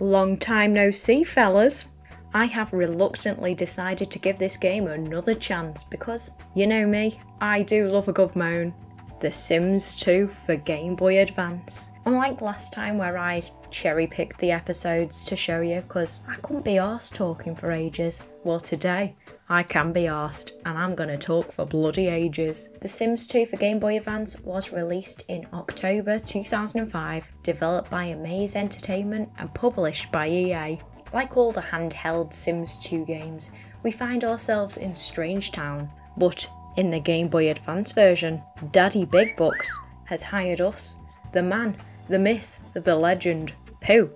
Long time no see, fellas. I have reluctantly decided to give this game another chance because, you know me, I do love a good moan. The Sims 2 for Game Boy Advance. Unlike last time where I cherry picked the episodes to show you because I couldn't be arsed talking for ages. Well, today I can be arsed and I'm gonna talk for bloody ages. The Sims 2 for Game Boy Advance was released in October 2005, developed by Amaze Entertainment and published by EA. Like all the handheld Sims 2 games, we find ourselves in Strange Town, but in the Game Boy Advance version, Daddy Big Bucks has hired us, the man, the myth, the legend, Pooh,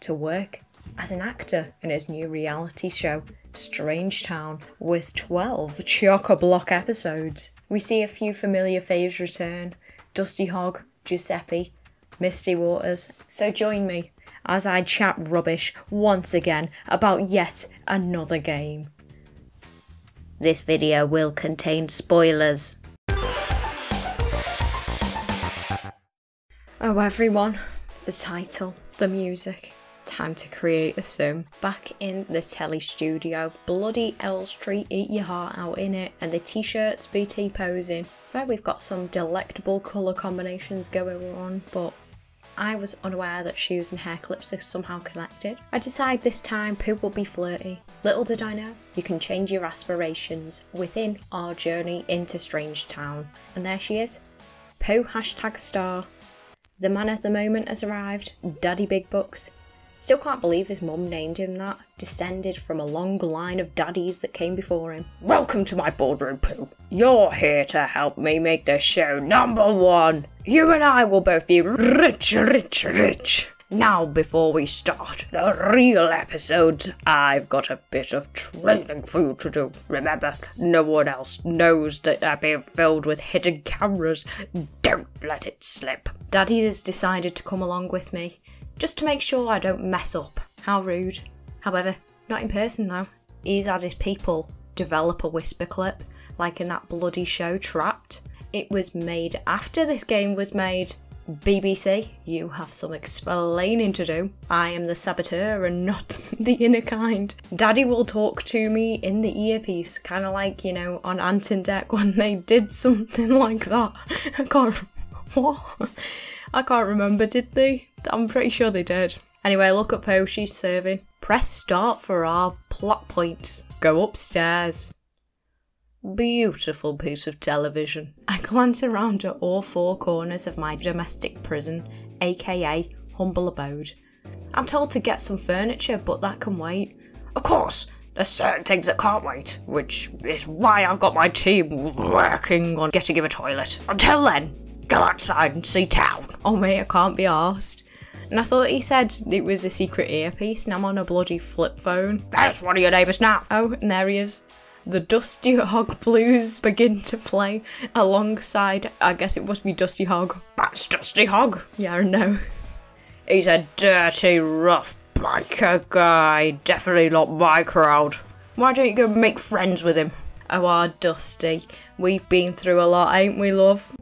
to work as an actor in his new reality show, Strange Town, with 12 chock-a-block episodes. We see a few familiar faves return Dusty Hog, Giuseppe, Misty Waters. So join me as I chat rubbish once again about yet another game. This video will contain spoilers. Oh, everyone, the title, the music. Time to create a sim. Back in the telly studio, bloody Elstree eat your heart out in it, and the t-shirts be T-posing. So we've got some delectable colour combinations going on, but I was unaware that shoes and hair clips are somehow connected. I decide this time Pooh will be flirty. Little did I know, you can change your aspirations within our journey into Strange Town. And there she is, Pooh hashtag star. The man of the moment has arrived, Daddy Big Bucks. Still can't believe his mum named him that, descended from a long line of daddies that came before him. Welcome to my boardroom, Pooh. You're here to help me make the show number one. You and I will both be rich, rich, rich. Now, before we start the real episode, I've got a bit of training for you to do. Remember, no one else knows that they're being filmed with hidden cameras. Don't let it slip. Daddy has decided to come along with me, just to make sure I don't mess up. How rude. However, not in person though. He's had his people develop a whisper clip, like in that bloody show Trapped. It was made after this game was made. BBC, you have some explaining to do. I am the saboteur and not the inner kind. Daddy will talk to me in the earpiece, kind of like, you know, on Ant Dec when they did something like that. I can't. What? I can't remember, did they? I'm pretty sure they did. Anyway, look at Poe, she's serving. Press start for our plot points. Go upstairs. Beautiful piece of television. I glance around at all four corners of my domestic prison, aka humble abode. I'm told to get some furniture, but that can wait. Of course, there's certain things that can't wait, which is why I've got my team working on getting him a toilet. Until then, go outside and see town. Oh mate, I can't be arsed. And I thought he said it was a secret earpiece, and I'm on a bloody flip phone. That's one of your neighbours now. Oh, and there he is. The Dusty Hog Blues begin to play alongside, I guess it must be Dusty Hog. That's Dusty Hog. Yeah, I know. He's a dirty, rough biker guy. Definitely not my crowd. Why don't you go make friends with him? Oh, our Dusty. We've been through a lot, ain't we, love?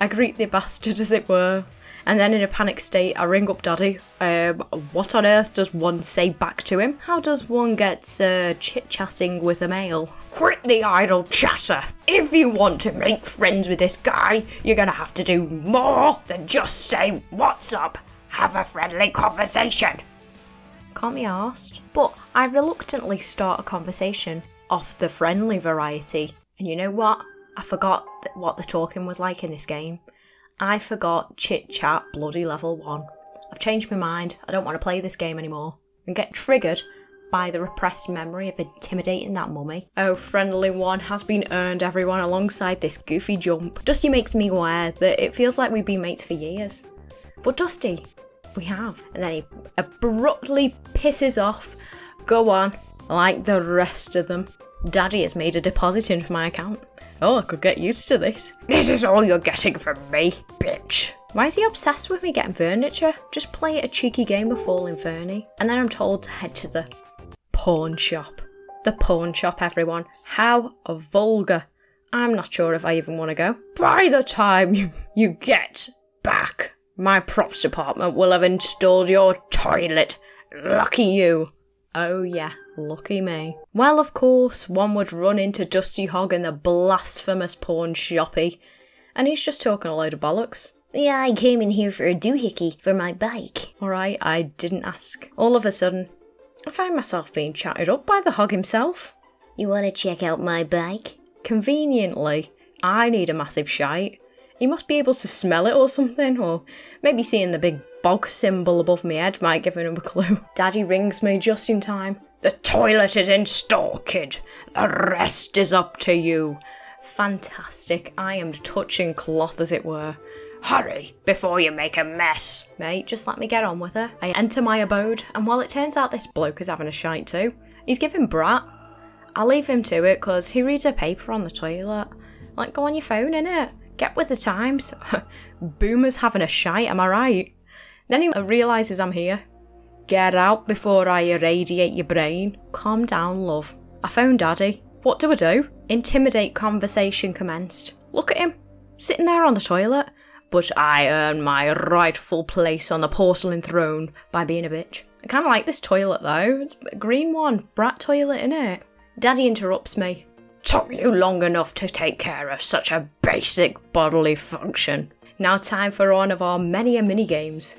I greet the bastard as it were, and then in a panic state I ring up Daddy. Um, what on earth does one say back to him? How does one get uh, chit-chatting with a male? Quit the idle chatter! If you want to make friends with this guy, you're gonna have to do more than just say what's up. Have a friendly conversation. Can't be asked. But I reluctantly start a conversation off the friendly variety. And you know what? I forgot what the talking was like in this game. I forgot chit chat bloody level 1. I've changed my mind, I don't want to play this game anymore. And get triggered by the repressed memory of intimidating that mummy. Oh, friendly one has been earned, everyone, alongside this goofy jump. Dusty makes me aware that it feels like we've been mates for years. But Dusty, we have. And then he abruptly pisses off. Go on, like the rest of them. Daddy has made a deposit into my account. Oh, I could get used to this. This is all you're getting from me, bitch. Why is he obsessed with me getting furniture? Just play a cheeky game of Falling Fernie. And then I'm told to head to the pawn shop. The pawn shop, everyone. How vulgar. I'm not sure if I even want to go. By the time you, you get back, My props department will have installed your toilet. Lucky you. Oh yeah, lucky me. Well, of course, one would run into Dusty Hog in the blasphemous porn shoppy, and he's just talking a load of bollocks. Yeah, I came in here for a doohickey for my bike. Alright, I didn't ask. All of a sudden, I find myself being chatted up by the hog himself. You want to check out my bike? Conveniently, I need a massive shite. He must be able to smell it or something, or maybe seeing the big bog symbol above my head might give him a clue. Daddy rings me just in time. The toilet is in installed, kid. The rest is up to you. Fantastic. I am touching cloth, as it were. Hurry, before you make a mess. Mate, just let me get on with it. I enter my abode, and while it turns out this bloke is having a shite too, he's giving brat. I'll leave him to it, cause he reads a paper on the toilet. Like, go on your phone, innit? Get with the times. Boomer's having a shite, am I right? Then he realises I'm here. Get out before I irradiate your brain. Calm down, love. I phoned Daddy. What do I do? Intimidate conversation commenced. Look at him, sitting there on the toilet. But I earn my rightful place on the porcelain throne by being a bitch. I kind of like this toilet though. It's a green one. Brat toilet, innit? Daddy interrupts me. Took you long enough to take care of such a basic bodily function. Now time for one of our many a mini games.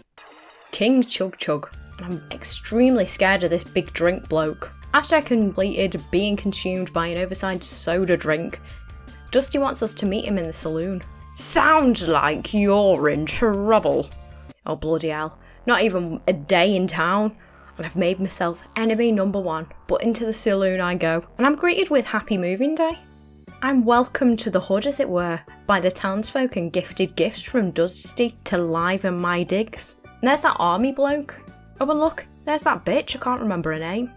King Chug Chug. I'm extremely scared of this big drink bloke. After I completed being consumed by an oversized soda drink, Dusty wants us to meet him in the saloon. Sounds like you're in trouble. Oh bloody hell. Not even a day in town, and I've made myself enemy number one. But into the saloon I go, and I'm greeted with happy moving day. I'm welcomed to the hood, as it were, by the townsfolk and gifted gifts from Dusty to liven my digs. And there's that army bloke. Oh, and look, there's that bitch, I can't remember her name.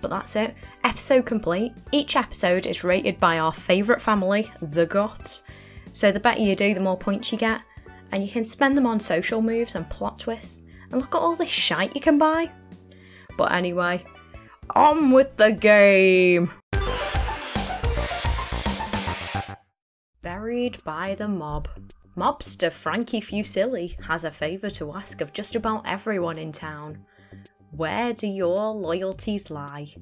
But that's it. Episode complete. Each episode is rated by our favourite family, the Goths. So the better you do, the more points you get. And you can spend them on social moves and plot twists. And look at all this shite you can buy. But anyway, on with the game! Buried by the mob. Mobster Frankie Fusilli has a favour to ask of just about everyone in town. Where do your loyalties lie?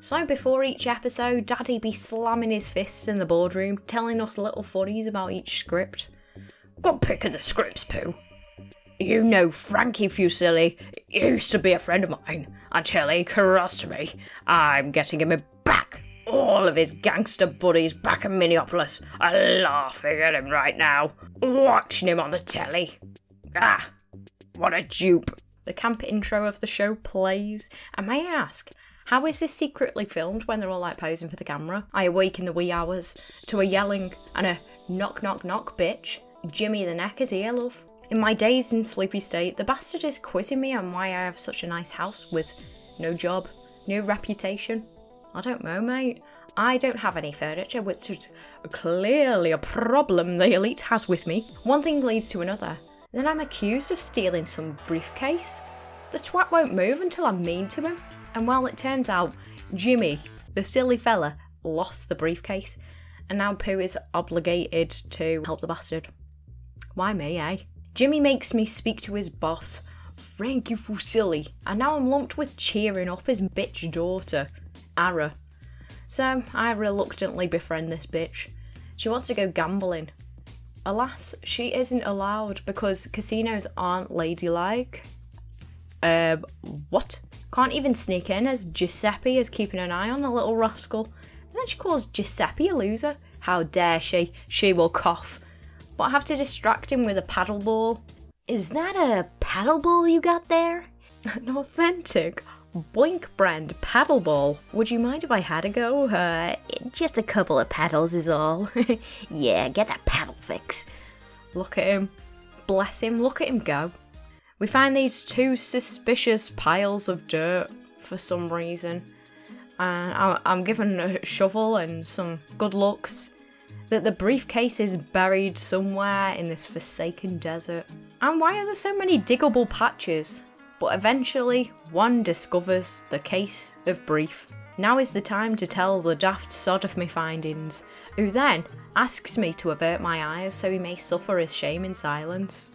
So before each episode, Daddy be slamming his fists in the boardroom, telling us little funnies about each script. Got pick of the scripts, Pooh. You know Frankie Fusilli used to be a friend of mine until he crossed me. I'm getting him back. All of his gangster buddies back in Minneapolis are laughing at him right now, watching him on the telly. Ah, what a dupe. The camp intro of the show plays, and may I ask, how is this secretly filmed when they're all like posing for the camera? I awake in the wee hours to a yelling and a knock knock knock bitch. Jimmy the neck is here, love. In my dazed and sleepy state, the bastard is quizzing me on why I have such a nice house with no job, no reputation. I don't know, mate. I don't have any furniture, which is clearly a problem the elite has with me. One thing leads to another. Then I'm accused of stealing some briefcase. The twat won't move until I'm mean to him. And well, it turns out Jimmy, the silly fella, lost the briefcase, and now Pooh is obligated to help the bastard. Why me, eh? Jimmy makes me speak to his boss, Frankie silly. and now I'm lumped with cheering up his bitch daughter, Ara. So I reluctantly befriend this bitch. She wants to go gambling. Alas, she isn't allowed because casinos aren't ladylike. Uh, what? Can't even sneak in as Giuseppe is keeping an eye on the little rascal. And then she calls Giuseppe a loser. How dare she? She will cough. But I have to distract him with a paddle ball. Is that a paddle ball you got there? An authentic Boink brand paddle ball. Would you mind if I had a go? Uh, just a couple of paddles is all. yeah, get that paddle fix. Look at him. Bless him, look at him go. We find these two suspicious piles of dirt for some reason. And I'm given a shovel and some good looks that the briefcase is buried somewhere in this forsaken desert. And why are there so many diggable patches? But eventually, one discovers the case of brief. Now is the time to tell the daft sod of my findings, who then asks me to avert my eyes so he may suffer his shame in silence.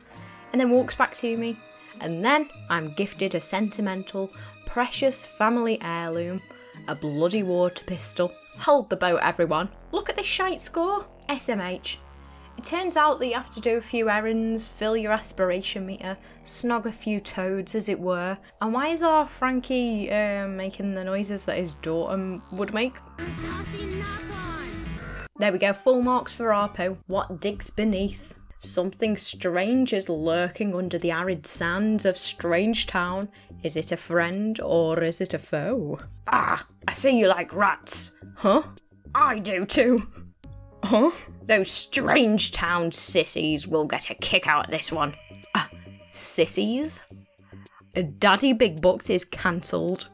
and then walks back to me. And then I'm gifted a sentimental, precious family heirloom, a bloody water pistol. Hold the boat, everyone. Look at this shite score. SMH. Turns out that you have to do a few errands, fill your aspiration meter, snog a few toads, as it were. And why is our Frankie uh, making the noises that his daughter would make? There we go, full marks for Arpo. What digs beneath? Something strange is lurking under the arid sands of Strange Town. Is it a friend or is it a foe? Ah, I see you like rats. Huh? I do too. Huh? Those Strange Town sissies will get a kick out of this one. Ah, sissies? Daddy Big Bucks is cancelled.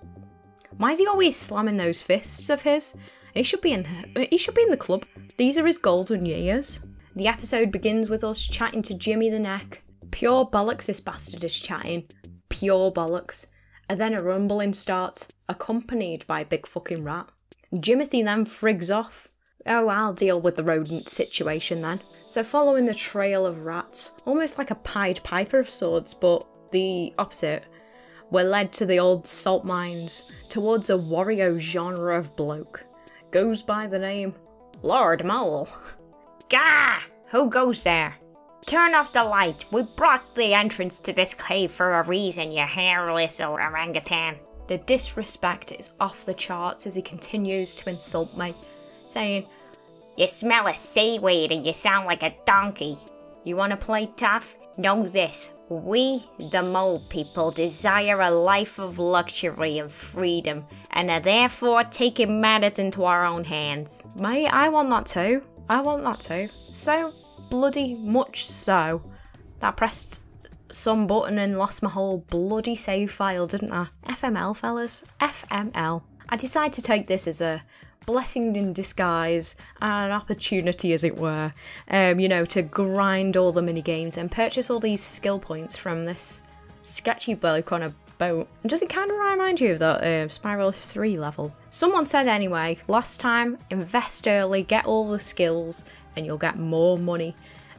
Why is he always slamming those fists of his? He should be in. He should be in the club. These are his golden years. The episode begins with us chatting to Jimmy the Neck. Pure bollocks, this bastard is chatting. Pure bollocks. And then a rumbling starts, accompanied by a big fucking rat. Jimothy then frigs off. Oh, I'll deal with the rodent situation then. So, following the trail of rats, almost like a Pied Piper of sorts, but the opposite, we're led to the old salt mines, towards a Wario genre of bloke. Goes by the name Lord Mole. Gah! Who goes there? Turn off the light. We brought the entrance to this cave for a reason, you hairless orangutan. The disrespect is off the charts as he continues to insult me, saying, You smell of seaweed and you sound like a donkey. You want to play tough? Know this. We, the mole people, desire a life of luxury and freedom, and are therefore taking matters into our own hands. Mate, I want that too. I want that too. So bloody much so that I pressed some button and lost my whole bloody save file, didn't I? FML, fellas. FML. I decided to take this as a blessing in disguise and an opportunity, as it were, um, you know, to grind all the mini games and purchase all these skill points from this sketchy bloke on a boat. And does it kind of remind you of that uh, Spyro 3 level? Someone said anyway, last time, invest early, get all the skills, and you'll get more money.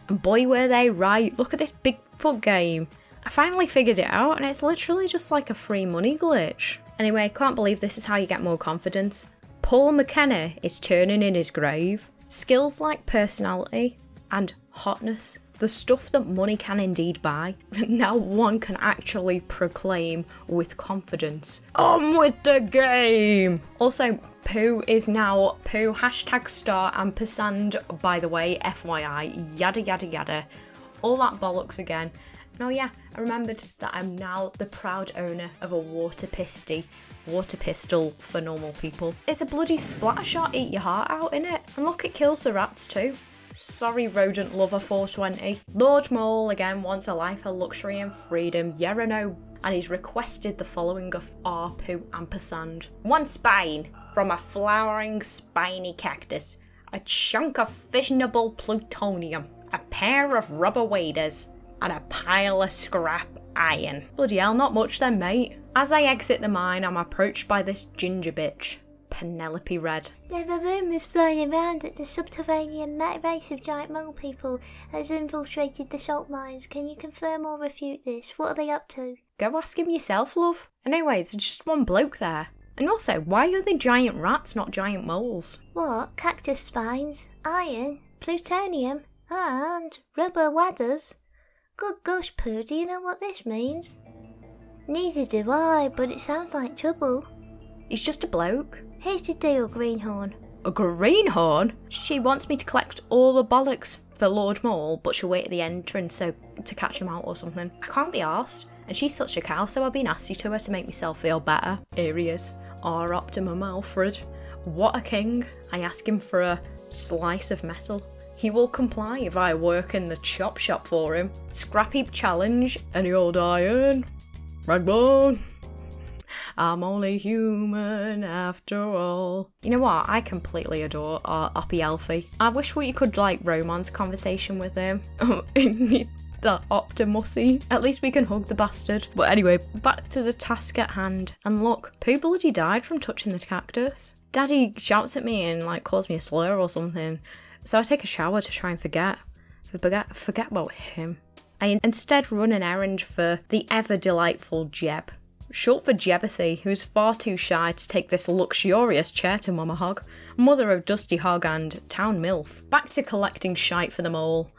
And boy, were they right. Look at this Bigfoot game. I finally figured it out, and it's literally just like a free money glitch. Anyway, can't believe this is how you get more confidence. Paul McKenna is turning in his grave. Skills like personality and hotness, the stuff that money can indeed buy, now one can actually proclaim with confidence, I'm with the game! Also, Pooh is now Pooh hashtag star ampersand, by the way, FYI, yada yada yada. All that bollocks again. Oh yeah, I remembered that I'm now the proud owner of a water pisty water pistol for normal people. It's a bloody splatter shot, eat your heart out in it. And look, it kills the rats too. Sorry, rodent lover 420. Lord Mole again wants a life of luxury and freedom, yeah or no? And he's requested the following of Arpu ampersand. One spine from a flowering spiny cactus, a chunk of fissionable plutonium, a pair of rubber waders, and a pile of scrap iron. Bloody hell, not much then, mate. As I exit the mine, I'm approached by this ginger bitch, Penelope Red. There are rumours flying around that the subterranean race of giant mole people has infiltrated the salt mines. Can you confirm or refute this? What are they up to? Go ask him yourself, love. Anyway, there's just one bloke there. And also, why are they giant rats, not giant moles? What? Cactus spines, iron, plutonium, and rubber wadders? Good gosh, Pooh, do you know what this means? Neither do I, but it sounds like trouble. He's just a bloke. Here's the deal, Greenhorn. A greenhorn? She wants me to collect all the bollocks for Lord Mole, but she'll wait at the entrance so to catch him out or something. I can't be asked. And she's such a cow, so I'll be nasty to her to make myself feel better. Here he is, our Optimum Alfred. What a king. I ask him for a slice of metal. He will comply if I work in the chop shop for him. Scrap heap challenge, any old iron. Ragbone. I'm only human after all. You know what? I completely adore our Uppy Alfie. I wish we could like romance conversation with him. that Optimusy. At least we can hug the bastard. But anyway, back to the task at hand. And look, Pooh bloody died from touching the cactus. Daddy shouts at me and like calls me a slur or something. So I take a shower to try and forget. Forget forget about him. I instead run an errand for the ever delightful Jeb. Short for Jebothy, who's far too shy to take this luxurious chair to Mama Hog, mother of Dusty Hog and Town Milf. Back to collecting shite for them all.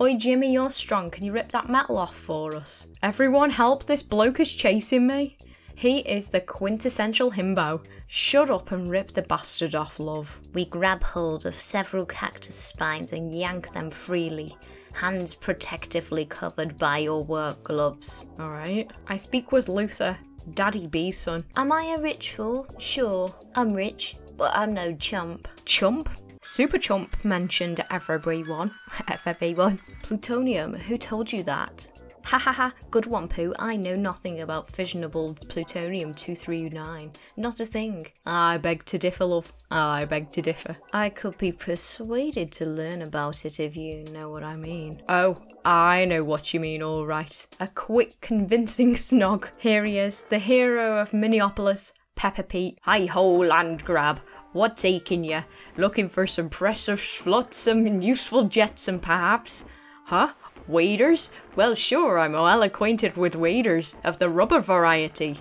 Oi Jimmy, you're strong, can you rip that metal off for us? Everyone help, this bloke is chasing me. He is the quintessential himbo. Shut up and rip the bastard off, love. We grab hold of several cactus spines and yank them freely, hands protectively covered by your work gloves. Alright. I speak with Luther, Daddy B's son. Am I a rich fool? Sure, I'm rich, but I'm no chump. Chump? Super Chump mentioned everyone. everyone. Plutonium, who told you that? Ha ha ha, good one, Pooh. I know nothing about fissionable plutonium 239. Not a thing. I beg to differ, love. I beg to differ. I could be persuaded to learn about it if you know what I mean. Oh, I know what you mean, all right. A quick, convincing snog. Here he is, the hero of Minneapolis, Pepper Pete. Hi ho, land grab. What's aching you? Looking for some pressure flotsam and useful jetsam, perhaps? Huh? Waders? Well, sure, I'm well acquainted with waders of the rubber variety.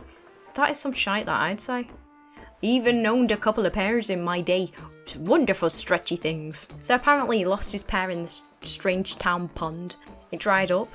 That is some shite that I'd say. Even owned a couple of pairs in my day. Wonderful stretchy things. So apparently he lost his pair in the strange town pond. It dried up.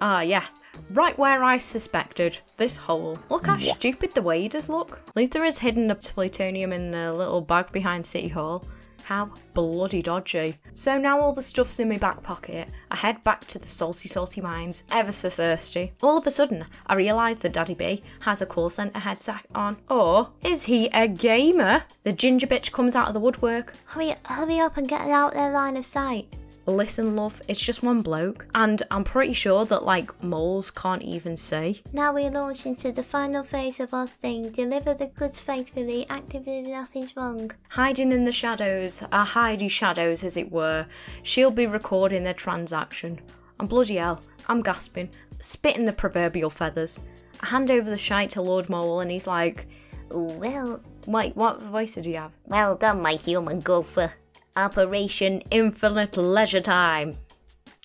Ah, yeah. Right where I suspected. This hole. Look how stupid the waders look. Luther has hidden the plutonium in the little bag behind City Hall. How bloody dodgy. So now all the stuff's in my back pocket. I head back to the salty, salty mines, ever so thirsty. All of a sudden, I realise that Daddy B has a call centre headset on. Or is he a gamer? The ginger bitch comes out of the woodwork. Hurry, hurry up and get out of their line of sight. Listen, love, it's just one bloke. And I'm pretty sure that, like, moles can't even say. Now we launch into the final phase of our sting. Deliver the goods faithfully, actively nothing's wrong. Hiding in the shadows, a hidey shadows as it were, she'll be recording their transaction. And bloody hell, I'm gasping, spitting the proverbial feathers. I hand over the shite to Lord Mole and he's like, Well, Wait, what voice did you have? Well done, my human gopher. Operation Infinite Leisure Time.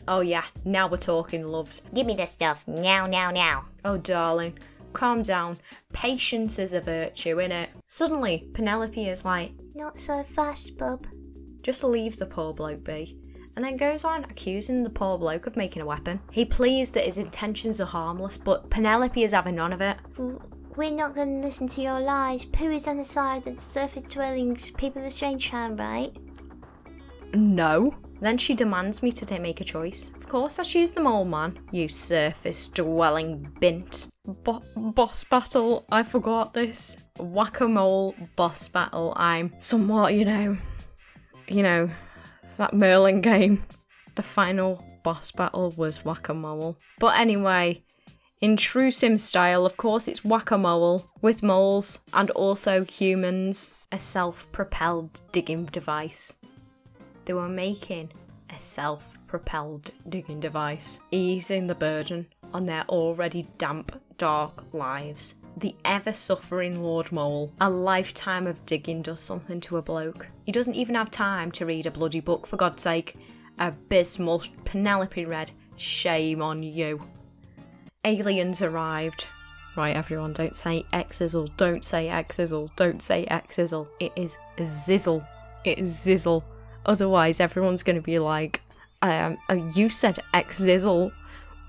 Oh yeah, now we're talking, loves. Give me the stuff. Now, now, now. Oh darling, calm down. Patience is a virtue, innit? Suddenly, Penelope is like, not so fast, bub. just leave the poor bloke be. And then goes on accusing the poor bloke of making a weapon. He pleads that his intentions are harmless, but Penelope is having none of it. We're not going to listen to your lies. Pooh is on the side of the surface dwellings, people of the strange town, right? No. Then she demands me to make a choice. Of course, I choose the mole man. You surface dwelling bint. Bo- boss battle. I forgot this. Whack a mole boss battle. I'm somewhat, you know, you know, that Merlin game. The final boss battle was whack a mole. But anyway, in true Sim style, of course, it's whack a mole with moles and also humans. A self propelled digging device they were making a self propelled digging device, easing the burden on their already damp, dark lives. The ever suffering Lord Mole. A lifetime of digging does something to a bloke. He doesn't even have time to read a bloody book, for God's sake. Abysmal Penelope Red, shame on you. Aliens arrived. Right, everyone, don't say Exizzle, don't say Exizzle, don't say Exizzle. It is Xizzle. It is Xizzle. Otherwise, everyone's going to be like, um, oh, you said Exizzle.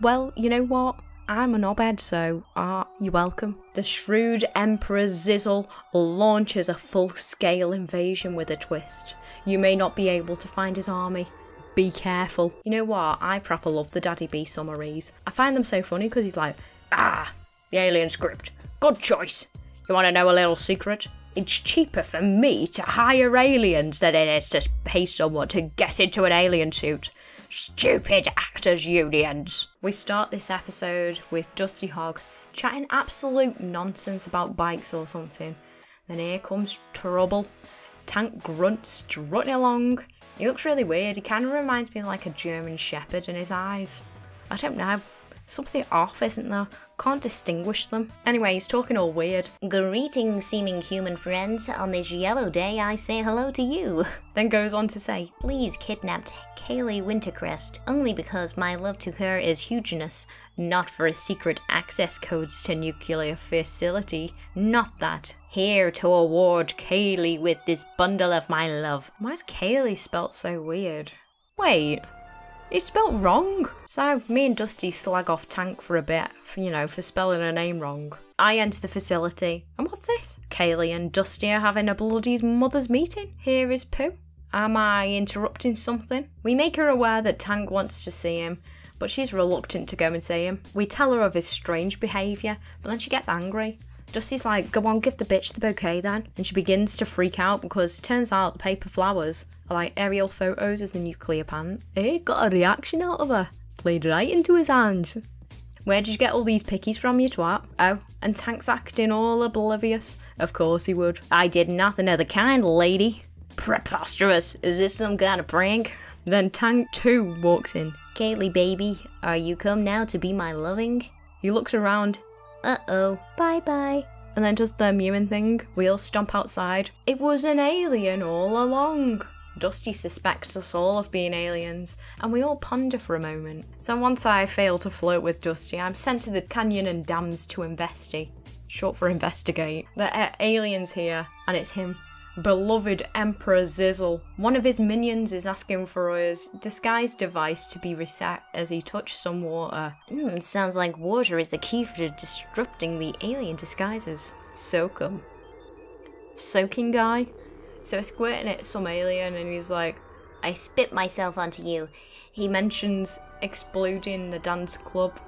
Well, you know what? I'm an obed, so ah, you're welcome. The shrewd Emperor Xizzle launches a full scale invasion with a twist. You may not be able to find his army. Be careful. You know what? I proper love the Daddy B summaries. I find them so funny because he's like, ah, the alien script. Good choice. You want to know a little secret? It's cheaper for me to hire aliens than it is to pay someone to get into an alien suit. Stupid actors' unions. We start this episode with Dusty Hog chatting absolute nonsense about bikes or something. Then here comes trouble. Tank Grunt strutting along. He looks really weird. He kind of reminds me of like a German Shepherd in his eyes. I don't know. Something off, isn't there? Can't distinguish them. Anyway, he's talking all weird. Greetings, seeming human friends. On this yellow day, I say hello to you. Then goes on to say, Please kidnapped Kaylee Wintercrest only because my love to her is hugeness, not for a secret access codes to nuclear facility. Not that. Here to award Kaylee with this bundle of my love. Why is Kaylee spelt so weird? Wait. It's spelt wrong. So me and Dusty slag off Tank for a bit, for, you know, for spelling her name wrong. I enter the facility. And what's this? Kaylee and Dusty are having a bloody mother's meeting. Here is Pooh. Am I interrupting something? We make her aware that Tank wants to see him, but she's reluctant to go and see him. We tell her of his strange behaviour, but then she gets angry. Dusty's like, go on, give the bitch the bouquet then. And she begins to freak out because turns out the paper flowers are like aerial photos of the nuclear plant. It got a reaction out of her. Played right into his hands. Where did you get all these pickies from, you twat? Oh, and Tank's acting all oblivious. Of course he would. I did nothing of the kind, lady. Preposterous. Is this some kind of prank? Then Tank 2 walks in. Kaylee, baby, are you come now to be my loving? He looks around Uh oh. Bye bye. and then does the mewing thing. We all stomp outside. It was an alien all along. Dusty suspects us all of being aliens, and we all ponder for a moment. So once I fail to flirt with Dusty, I'm sent to the canyon and dams to investi. Short for investigate. There are aliens here, and it's him. Beloved Emperor Xizzle. One of his minions is asking for his disguise device to be reset as he touched some water. Hmm, sounds like water is the key for disrupting the alien disguises. Soak 'em. Soaking guy. So squirting at some alien, and he's like, I spit myself onto you. he mentions exploding the dance club.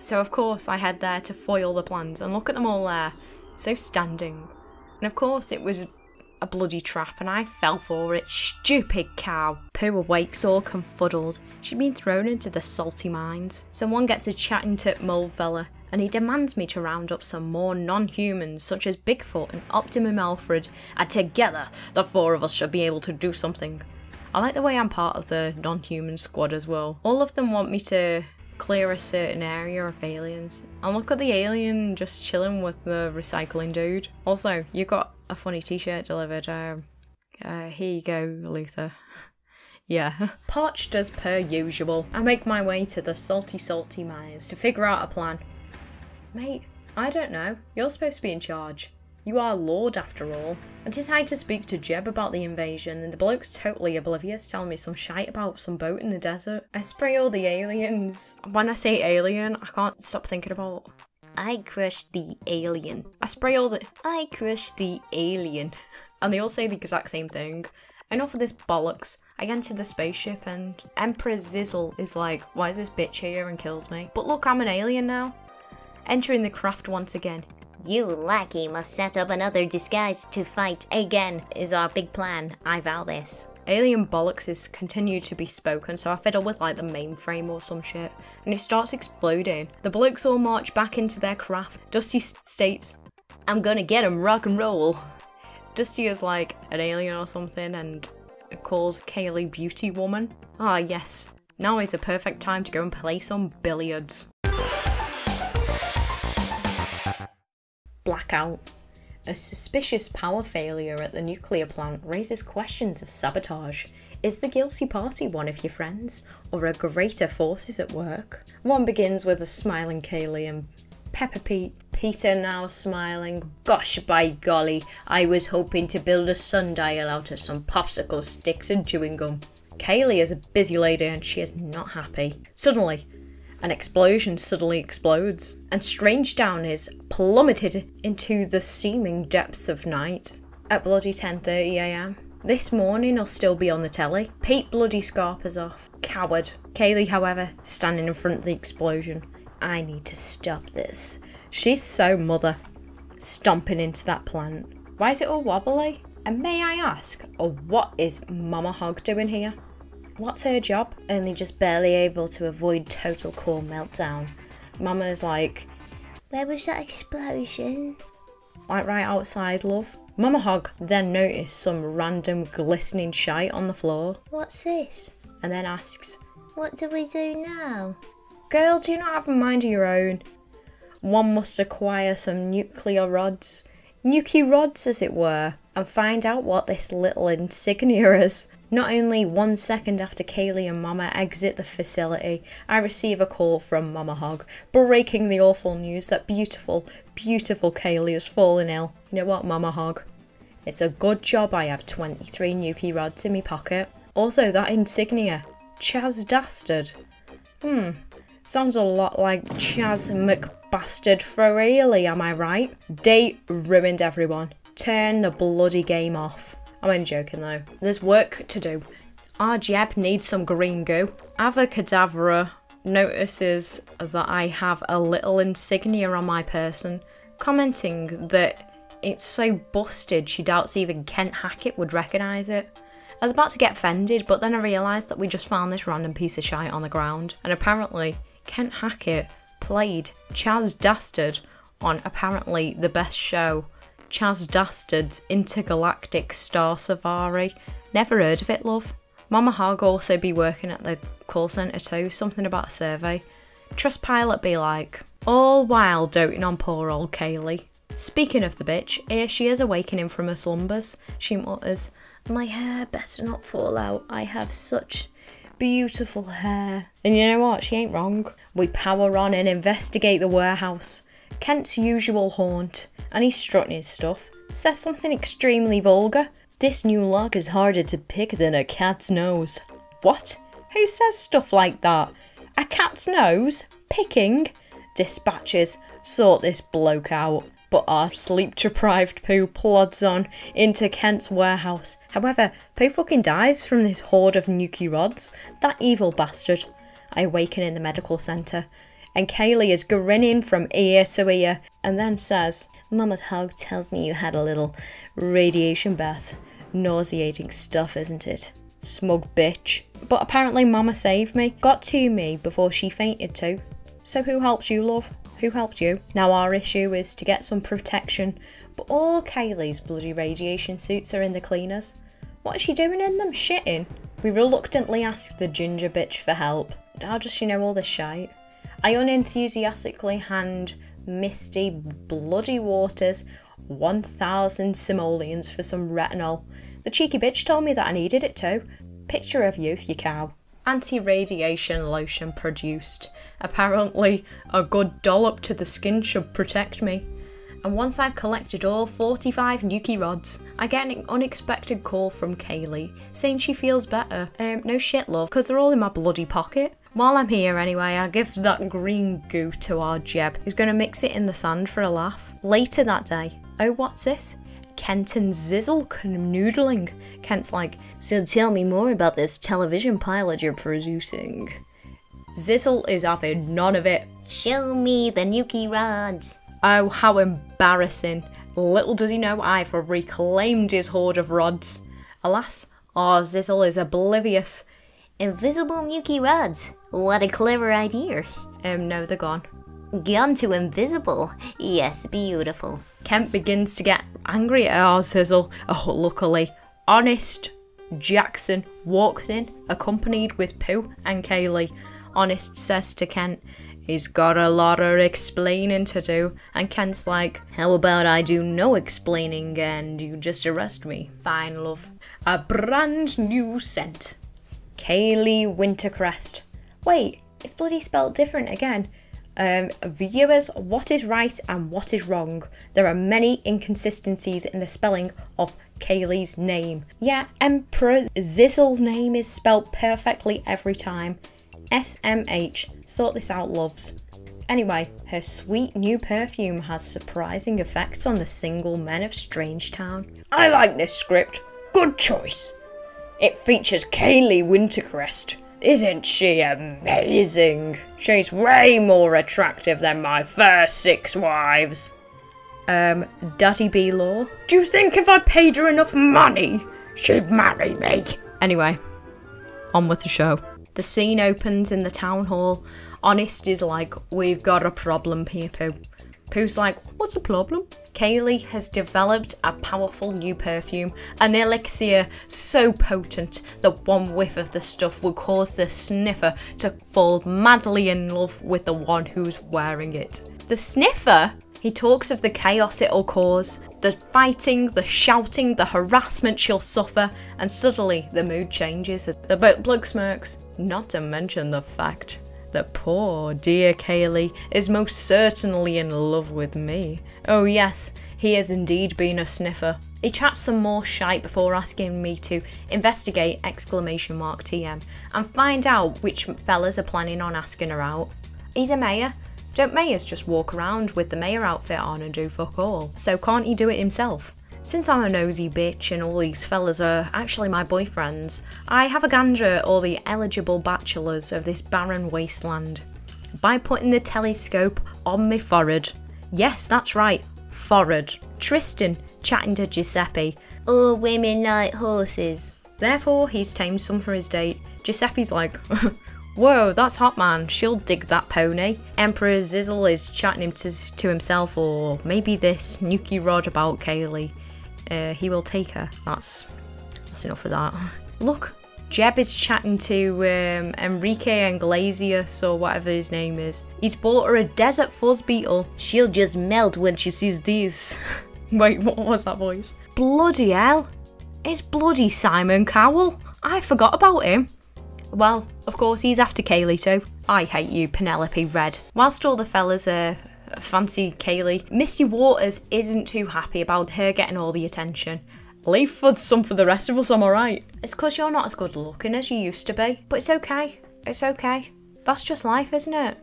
So of course I head there to foil the plans and look at them all there, so standing. And of course it was a bloody trap and I fell for it. Stupid cow. Pooh awakes all confuddled. She'd been thrown into the salty mines. Someone gets a chatting to mole fella and he demands me to round up some more non-humans such as Bigfoot and Optimum Alfred and together the four of us should be able to do something. I like the way I'm part of the non-human squad as well. All of them want me to clear a certain area of aliens. And look at the alien just chilling with the recycling dude. Also, you got a funny t-shirt delivered. Um, uh, here you go, Luther. yeah. Parched as per usual. I make my way to the salty salty mines to figure out a plan. Mate, I don't know. You're supposed to be in charge. You are Lord after all. I decide to speak to Jeb about the invasion, and the bloke's totally oblivious, telling me some shite about some boat in the desert. I spray all the aliens. When I say alien, I can't stop thinking about. I crushed the alien. I spray all the. I crushed the alien. And they all say the exact same thing. Enough of this bollocks. I enter the spaceship and Emperor Xizzle is like, why is this bitch here and kills me? But look, I'm an alien now. Entering the craft once again. You lackey must set up another disguise to fight again, is our big plan. I vow this. Alien bollocks is continued to be spoken, so I fiddle with like the mainframe or some shit, and it starts exploding. The blokes all march back into their craft. Dusty states, I'm gonna get 'em rock and roll. Dusty is like an alien or something and calls Kaylee Beauty Woman. Ah, yes. Now is a perfect time to go and play some billiards. Blackout. A suspicious power failure at the nuclear plant raises questions of sabotage. Is the guilty party one of your friends, or are greater forces at work? One begins with a smiling Kaylee and Pepper Pete. Peter now smiling. Gosh, by golly, I was hoping to build a sundial out of some popsicle sticks and chewing gum. Kaylee is a busy lady and she is not happy. Suddenly, an explosion suddenly explodes, and Strange Town is plummeted into the seeming depths of night at bloody 10.30am. This morning I'll still be on the telly. Pete bloody scarpers off. Coward. Kaylee, however, standing in front of the explosion. I need to stop this. She's so mother. Stomping into that plant. Why is it all wobbly? And may I ask, what is Mama Hog doing here? What's her job? Only just barely able to avoid total core meltdown. Mama's like, Where was that explosion? like right outside, love. Mama Hog then noticed some random glistening shite on the floor What's this? and then asks, What do we do now? Girl, do you not have a mind of your own? One must acquire some nuclear rods, nuki rods as it were, and find out what this little insignia is. Not only one second after Kaylee and Mama exit the facility, I receive a call from Mama Hog, breaking the awful news that beautiful, beautiful Kaylee has fallen ill. You know what, Mama Hog? It's a good job I have 23 Nuki rods in my pocket. Also, that insignia, Chaz Dastard. Hmm, sounds a lot like Chaz McBastard Fraley, am I right? They ruined everyone. Turn the bloody game off. I'm only joking though. There's work to do. Our Jeb needs some green goo. Avacadabra notices that I have a little insignia on my person, commenting that it's so busted she doubts even Kent Hackett would recognise it. I was about to get offended, but then I realised that we just found this random piece of shite on the ground, and apparently Kent Hackett played Chaz Dastard on apparently the best show Chaz Dastard's Intergalactic Star Safari. Never heard of it, love. Mama Hog also be working at the call centre too, something about a survey. Trustpilot be like, all while doting on poor old Kaylee. Speaking of the bitch, here she is awakening from her slumbers. She mutters, My hair better not fall out. I have such beautiful hair. And you know what? She ain't wrong. We power on and investigate the warehouse. Kent's usual haunt and he's strutting his stuff, says something extremely vulgar. This new lock is harder to pick than a cat's nose. What? Who says stuff like that? A cat's nose? Picking? Dispatches, sort this bloke out. But our sleep deprived Pooh plods on into Kent's warehouse. However, Pooh fucking dies from this horde of nuki rods. That evil bastard. I awaken in the medical centre, and Kaylee is grinning from ear to ear, and then says, Mama Hog tells me you had a little radiation bath. Nauseating stuff, isn't it? Smug bitch. But apparently Mama saved me, got to me before she fainted too. So who helped you, love? Who helped you? Now our issue is to get some protection, but all Kaylee's bloody radiation suits are in the cleaners. What is she doing in them? Shitting? We reluctantly ask the ginger bitch for help. How does she know all this shite? I unenthusiastically hand Misty Bloody Waters 1000 simoleons for some retinol. The cheeky bitch told me that I needed it too. Picture of youth, you cow. Anti radiation lotion produced. Apparently, a good dollop to the skin should protect me. And once I've collected all 45 Nuki rods, I get an unexpected call from Kaylee saying she feels better. Um, no shit, love, because they're all in my bloody pocket. While I'm here anyway, I'll give that green goo to our Jeb, who's going to mix it in the sand for a laugh. Later that day, oh, what's this? Kent and Xizzle canoodling. Kent's like, so tell me more about this television pilot you're producing. Xizzle is having none of it. Show me the Nuki rods. Oh, how embarrassing. Little does he know I've reclaimed his hoard of rods. Alas, our Xizzle is oblivious. Invisible Nuki rods. What a clever idea. Um, no, they're gone. Gone to invisible. Yes, beautiful. Kent begins to get angry at our Xizzle. Oh, luckily, honest Jackson walks in, accompanied with Pooh and Kaylee. Honest says to Kent, He's got a lot of explaining to do. And Kent's like, How about I do no explaining and you just arrest me? Fine, love. A brand new scent. Kaylee Wintercrest. Wait, it's bloody spelled different again. Um, viewers, what is right and what is wrong? There are many inconsistencies in the spelling of Kaylee's name. Yeah, Emperor Xizzle's name is spelled perfectly every time. SMH. Sort this out, loves. Anyway, her sweet new perfume has surprising effects on the single men of Strangetown. I like this script. Good choice. It features Kaylee Wintercrest. Isn't she amazing? She's way more attractive than my first six wives. Um, Daddy B Law. Do you think if I paid her enough money, she'd marry me? Anyway, on with the show. The scene opens in the town hall. Honest is like, we've got a problem, people. Pooh's like, what's the problem? Kaylee has developed a powerful new perfume, an elixir so potent that one whiff of the stuff will cause the sniffer to fall madly in love with the one who's wearing it. The sniffer? He talks of the chaos it'll cause, the fighting, the shouting, the harassment she'll suffer, and suddenly the mood changes the bloke smirks, not to mention the fact that poor dear Kaylee is most certainly in love with me. Oh yes, he has indeed been a sniffer. He chats some more shite before asking me to investigate exclamation mark TM and find out which fellas are planning on asking her out. He's a mayor. Don't mayors just walk around with the mayor outfit on and do fuck all? So can't he do it himself? Since I'm a nosy bitch and all these fellas are actually my boyfriends, I have a gander at all the eligible bachelors of this barren wasteland. By putting the telescope on me forehead. Yes, that's right, forehead. Tristan chatting to Giuseppe. All women like horses. Therefore, he's tamed some for his date. Giuseppe's like, Whoa, that's hot man, she'll dig that pony. Emperor Xizzle is chatting him to, to himself, or maybe this Nuki Rod about Kaylee uh, he will take her. That's that's enough of that. Look, Jeb is chatting to um, Enrique Iglesias or whatever his name is. He's bought her a desert fuzz beetle. She'll just melt when she sees these. Wait, what was that voice? Bloody hell! It's bloody Simon Cowell. I forgot about him. Well, of course, he's after Kaylee too. I hate you, Penelope Red. Whilst all the fellas are fancy Kaylee. Misty Waters isn't too happy about her getting all the attention. Leave for some for the rest of us, I'm alright. It's because you're not as good looking as you used to be. But it's okay. It's okay. That's just life, isn't it?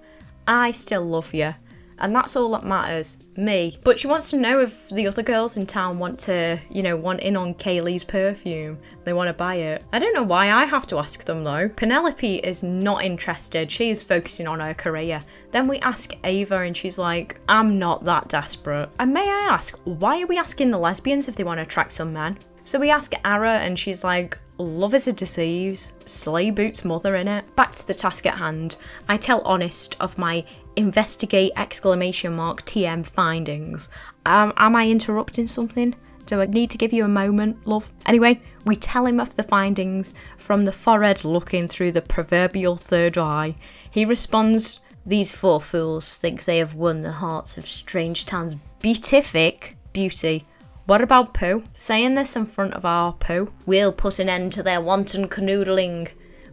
I still love you and that's all that matters. Me. But she wants to know if the other girls in town want to, you know, want in on Kaylee's perfume. They want to buy it. I don't know why I have to ask them though. Penelope is not interested. She is focusing on her career. Then we ask Ava and she's like, I'm not that desperate. And may I ask, why are we asking the lesbians if they want to attract some men? So we ask Ara and she's like, Love is a disease. Slay Boots' mother in it. Back to the task at hand. I tell Honest of my investigate exclamation mark TM findings. Um, am I interrupting something? Do I need to give you a moment, love? Anyway, we tell him of the findings from the forehead looking through the proverbial third eye. He responds, These four fools think they have won the hearts of Strange Town's beatific beauty. What about Pooh? Saying this in front of our Pooh will put an end to their wanton canoodling,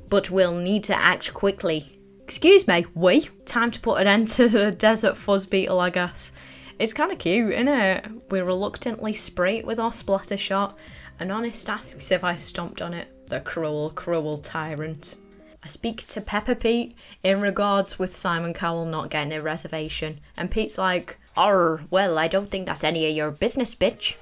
but we'll need to act quickly Excuse me, we? Time to put an end to the desert fuzz beetle, I guess. It's kind of cute, isn't it? We reluctantly spray it with our splatter shot, and Honest asks if I stomped on it. The cruel, cruel tyrant. I speak to Pepper Pete in regards with Simon Cowell not getting a reservation, and Pete's like, "Oh, well, I don't think that's any of your business, bitch."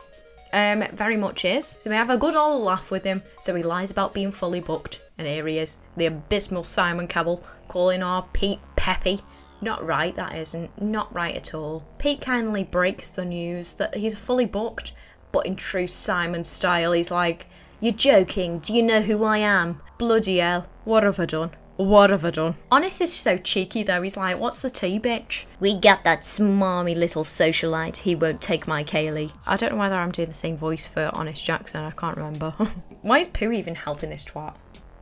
Um, very much is. So we have a good old laugh with him, so he lies about being fully booked, and here he is, the abysmal Simon Cowell, calling our Pete Peppy. Not right, that isn't. Not right at all. Pete kindly breaks the news that he's fully booked, but in true Simon style, he's like, You're joking, do you know who I am? Bloody hell, what have I done? What have I done? Honest is so cheeky though, he's like, What's the tea, bitch? We got that smarmy little socialite, he won't take my Kaylee. I don't know whether I'm doing the same voice for Honest Jackson, I can't remember. Why is Pooh even helping this twat?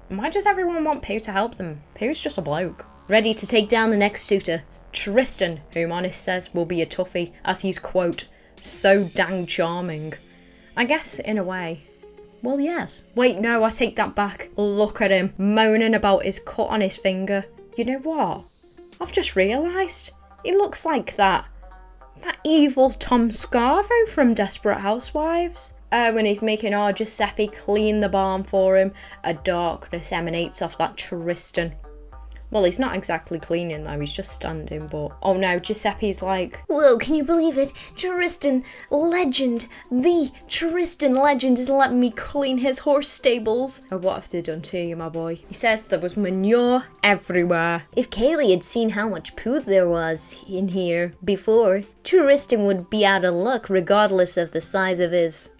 Why does everyone want Pooh to help them? Pooh's just a bloke. Ready to take down the next suitor, Tristan, whom Honest says will be a toughie, as he's, quote, so dang charming. I guess, in a way. Well, yes. Wait, no, I take that back. Look at him, moaning about his cut on his finger. You know what? I've just realised. He looks like that. That evil Tom Scavo from Desperate Housewives. Uh, when he's making our Giuseppe clean the barn for him, a darkness emanates off that Tristan. Well, he's not exactly cleaning though, he's just standing, but. Oh no, Giuseppe's like, Whoa, can you believe it? Tristan, legend, the Tristan legend is letting me clean his horse stables. Oh, what have they done to you, my boy? He says there was manure everywhere. If Kaylee had seen how much poo there was in here before, Tristan would be out of luck regardless of the size of his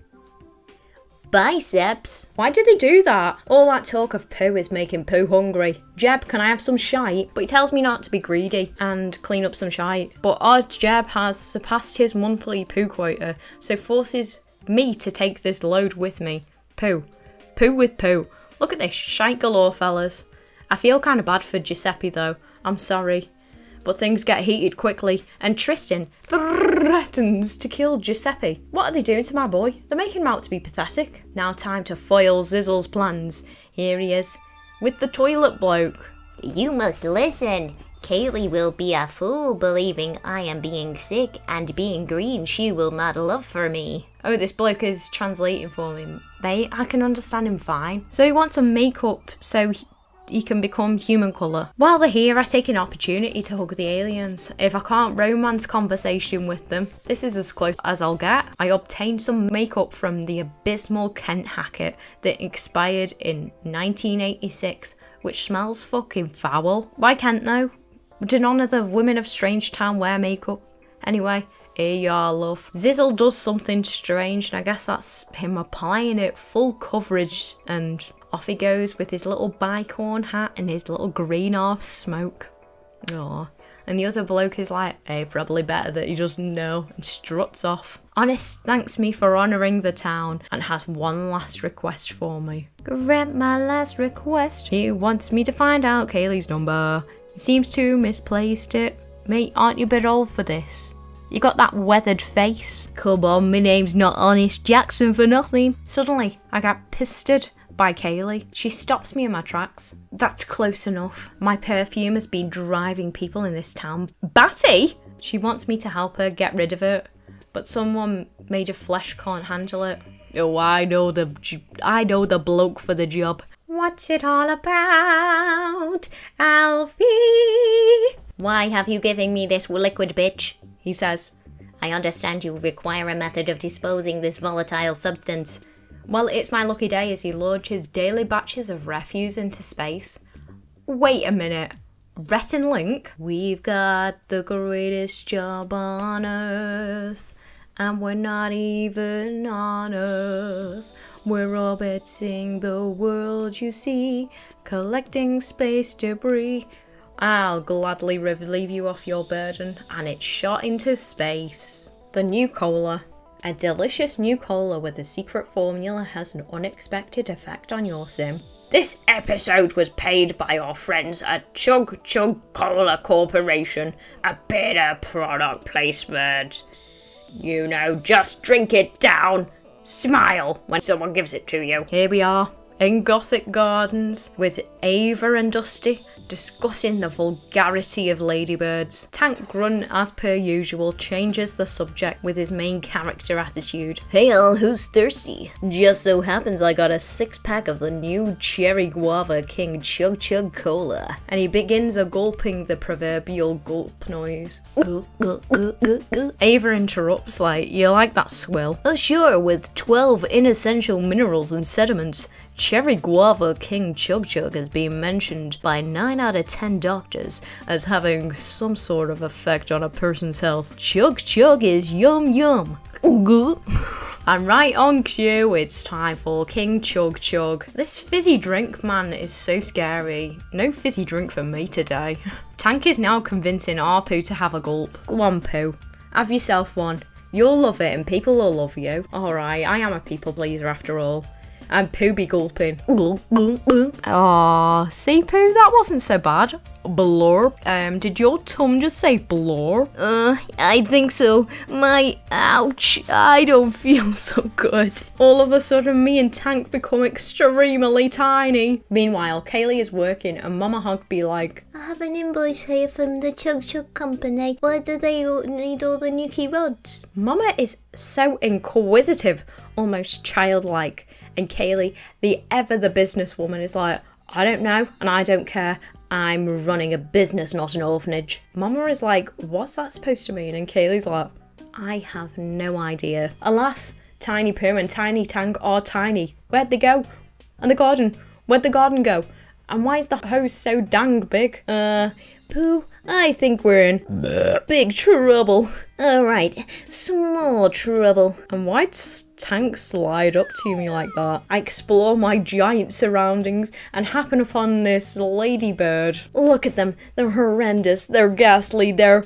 biceps. Why did they do that? All that talk of poo is making poo hungry. Jeb, can I have some shite? But he tells me not to be greedy and clean up some shite. But odd Jeb has surpassed his monthly poo quota, so forces me to take this load with me. Poo. Poo with poo. Look at this, shite galore, fellas. I feel kind of bad for Giuseppe though. I'm sorry. But things get heated quickly, and Tristan threatens to kill Giuseppe. What are they doing to my boy? They're making him out to be pathetic. Now, time to foil Xizzle's plans. Here he is, with the toilet bloke. You must listen. Kaylee will be a fool believing I am being sick and being green she will not love for me. Oh, this bloke is translating for me. Mate, I can understand him fine. So he wants some makeup so he, he can become human colour. While they're here, I take an opportunity to hug the aliens. If I can't romance conversation with them, this is as close as I'll get. I obtained some makeup from the abysmal Kent Hackett that expired in 1986, which smells fucking foul. Why Kent though? Do none of the women of Strange Town wear makeup? Anyway, here you are, love. Xizzle does something strange, and I guess that's him applying it full coverage and off he goes with his little bicorn hat and his little green off smoke. Aww. And the other bloke is like, hey, probably better that he doesn't know, and struts off. Honest thanks me for honouring the town and has one last request for me. Grant my last request. He wants me to find out Kaylee's number. Seems to misplaced it. Mate, aren't you a bit old for this? You got that weathered face. Come on, my name's not Honest Jackson for nothing. Suddenly, I got pisted by Kaylee. She stops me in my tracks. That's close enough. My perfume has been driving people in this town. Batty! She wants me to help her get rid of it, but someone made of flesh can't handle it. Oh, I know the I know the bloke for the job. What's it all about, Alfie? Why have you given me this liquid bitch? He says. I understand you require a method of disposing this volatile substance. Well, it's my lucky day as he launches daily batches of refuse into space. Wait a minute. Rhett and Link? We've got the greatest job on earth, and we're not even on earth. We're orbiting the world, you see, collecting space debris. I'll gladly relieve you of your burden, and it's shot into space. The new cola. A delicious new cola with a secret formula has an unexpected effect on your sim. This episode was paid by our friends at Chug Chug Cola Corporation, a better product placement. You know, just drink it down. Smile when someone gives it to you. Here we are in Gothic Gardens with Ava and Dusty discussing the vulgarity of ladybirds. Tank Grunt, as per usual, changes the subject with his main character attitude. Hey all, who's thirsty? Just so happens I got a six pack of the new Cherry Guava King Chug Chug Cola. And he begins a gulping the proverbial gulp noise. Ava interrupts like, you like that swill? Oh sure, with 12 inessential minerals and sediments. Cherry Guava King Chug Chug has been mentioned by 9 out of 10 doctors as having some sort of effect on a person's health. Chug Chug is yum yum. And right on cue, it's time for King Chug Chug. This fizzy drink, man, is so scary. No fizzy drink for me today. Tank is now convincing Arpu to have a gulp. Go on, Poo. Have yourself one. You'll love it and people will love you. Alright, I am a people pleaser after all and Pooh be gulping. Aw, see Pooh, that wasn't so bad. Blur. Um, did your tum just say blur? Uh, I think so. My ouch, I don't feel so good. All of a sudden, me and Tank become extremely tiny. Meanwhile, Kaylee is working and Mama Hog be like, I have an invoice here from the Chug Chug Company. Why do they need all the Nuki rods? Mama is so inquisitive, almost childlike. And Kaylee, the ever the businesswoman, is like, I don't know and I don't care. I'm running a business, not an orphanage. Mama is like, what's that supposed to mean? And Kaylee's like, I have no idea. Alas, Tiny Poo and Tiny Tank are tiny. Where'd they go? And the garden? Where'd the garden go? And why is the hose so dang big? Uh, Pooh, I think we're in big trouble. Alright, small trouble. And why'd s- Tank slide up to me like that? I explore my giant surroundings and happen upon this ladybird. Look at them. They're horrendous. They're ghastly. They're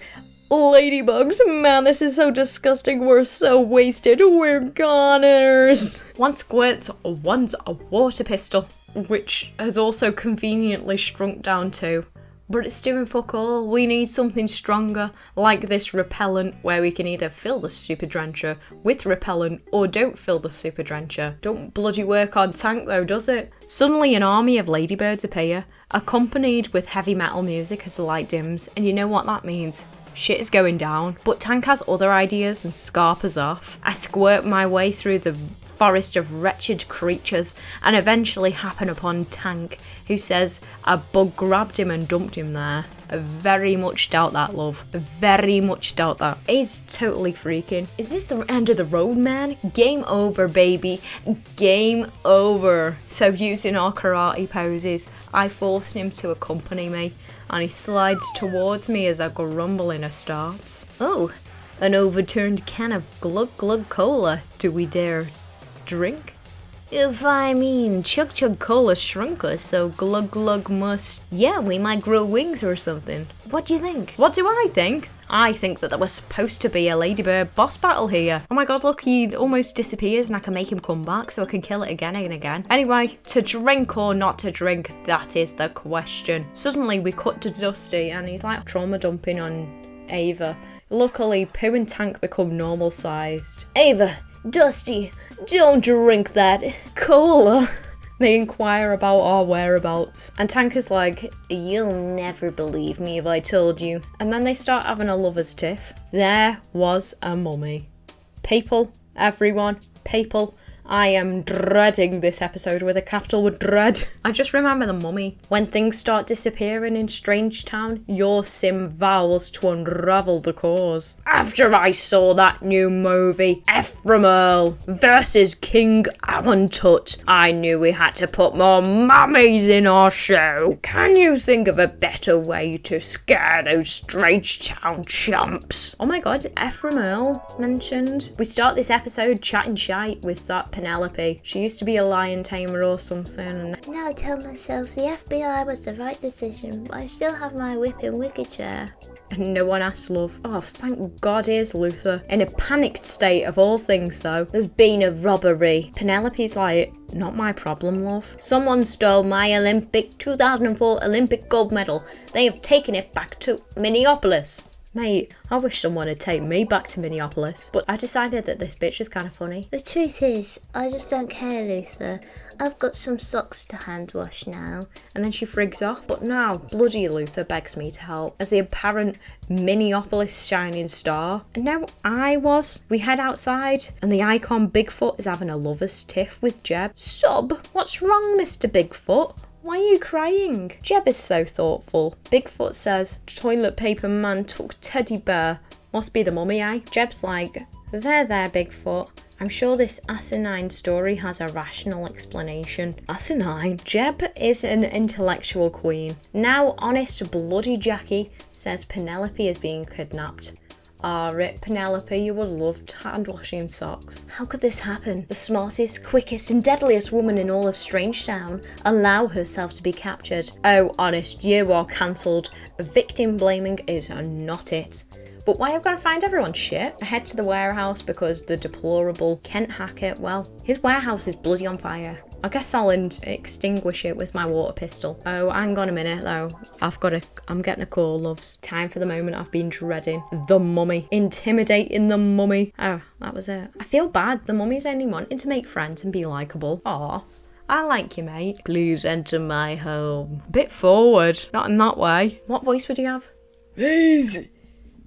Ladybugs, man, this is so disgusting. We're so wasted. We're goners. One squirts, one's a water pistol, which has also conveniently shrunk down too. But it's doing fuck all. We need something stronger, like this repellent, where we can either fill the super drencher with repellent or don't fill the super drencher. Don't bloody work on tank though, does it? Suddenly, an army of ladybirds appear, accompanied with heavy metal music as the light dims, and you know what that means. Shit is going down, but Tank has other ideas and scarpers off. I squirt my way through the forest of wretched creatures and eventually happen upon Tank, who says a bug grabbed him and dumped him there. I very much doubt that, love. I very much doubt that. He's totally freaking. Is this the end of the road, man? Game over, baby. Game over. So, using our karate poses, I force him to accompany me, and he slides towards me as I grumble in a starts. Oh, an overturned can of glug glug cola. Do we dare drink? If I mean, Chug Chug Cola shrunk us, so Glug Glug must. Yeah, we might grow wings or something. What do you think? What do I think? I think that there was supposed to be a Ladybird boss battle here. Oh my god, look, he almost disappears and I can make him come back so I can kill it again and again. Anyway, to drink or not to drink, that is the question. Suddenly we cut to Dusty and he's like trauma dumping on Ava. Luckily, Pooh and Tank become normal sized. Ava, Dusty, don't drink that cola. They inquire about our whereabouts, and Tank is like, You'll never believe me if I told you. And then they start having a lover's tiff. There was a mummy. People, everyone, people. I am dreading this episode with a capital with dread. I just remember the mummy. When things start disappearing in Strange Town, your sim vows to unravel the cause. After I saw that new movie, Ephraim Earl versus King Alan Tut, I knew we had to put more mummies in our show. Can you think of a better way to scare those Strange Town chumps? Oh my god, Ephraim Earl mentioned. We start this episode chatting shite with that Penelope. She used to be a lion tamer or something. Now I tell myself the FBI was the right decision, but I still have my whipping wicked chair. and no one asked love. Oh, thank God here's Luther. In a panicked state of all things, though. There's been a robbery. Penelope's like, not my problem, love. Someone stole my Olympic 2004 Olympic gold medal. They have taken it back to Minneapolis. Mate, I wish someone had taken me back to Minneapolis. But I decided that this bitch is kind of funny. The truth is, I just don't care, Luther. I've got some socks to hand wash now. and then she frigs off. But now, bloody Luther begs me to help as the apparent Minneapolis shining star. And now I was. We head outside, and the icon Bigfoot is having a lover's tiff with Jeb. Sob, what's wrong, Mr. Bigfoot? Why are you crying? Jeb is so thoughtful. Bigfoot says, Toilet paper man took teddy bear. Must be the mummy, eh? Jeb's like, There, there, Bigfoot. I'm sure this asinine story has a rational explanation. Asinine? Jeb is an intellectual queen. Now, honest bloody Jackie says Penelope is being kidnapped. Ah, rip Penelope, you would love hand washing socks. How could this happen? The smartest, quickest, and deadliest woman in all of Strange Town allow herself to be captured. Oh, honest, you are cancelled. Victim blaming is not it. But why I've got to find everyone's shit? I head to the warehouse because the deplorable Kent Hackett, well, his warehouse is bloody on fire. I guess I'll in- extinguish it with my water pistol. Oh, hang on a minute though. I've got a. I'm getting a call, loves. Time for the moment I've been dreading. The mummy. Intimidating the mummy. Oh, that was it. I feel bad. The mummy's only wanting to make friends and be likable. Aw. I like you, mate. Please enter my home. Bit forward. Not in that way. What voice would you have? Please,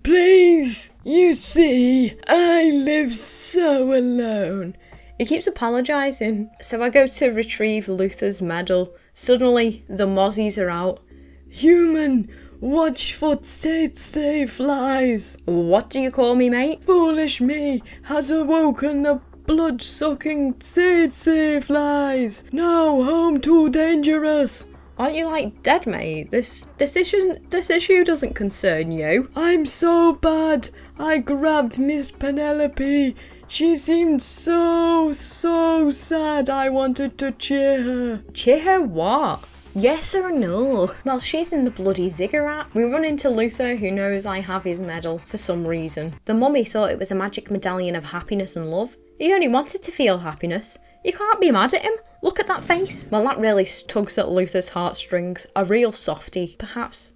please, you see, I live so alone. He keeps apologising. So I go to retrieve Luther's medal. Suddenly, the mozzies are out. Human, watch for tsetse flies. What do you call me, mate? Foolish me has awoken the blood sucking tsetse flies. Now home too dangerous. Aren't you like dead, mate? This this issue this issue doesn't concern you. I'm so bad. I grabbed Miss Penelope. She seemed so, so sad. I wanted to cheer her. Cheer her what? Yes or no? Well, she's in the bloody ziggurat. We run into Luther, who knows I have his medal for some reason. The mummy thought it was a magic medallion of happiness and love. He only wanted to feel happiness. You can't be mad at him. Look at that face. Well, that really tugs at Luther's heartstrings. A real softie. Perhaps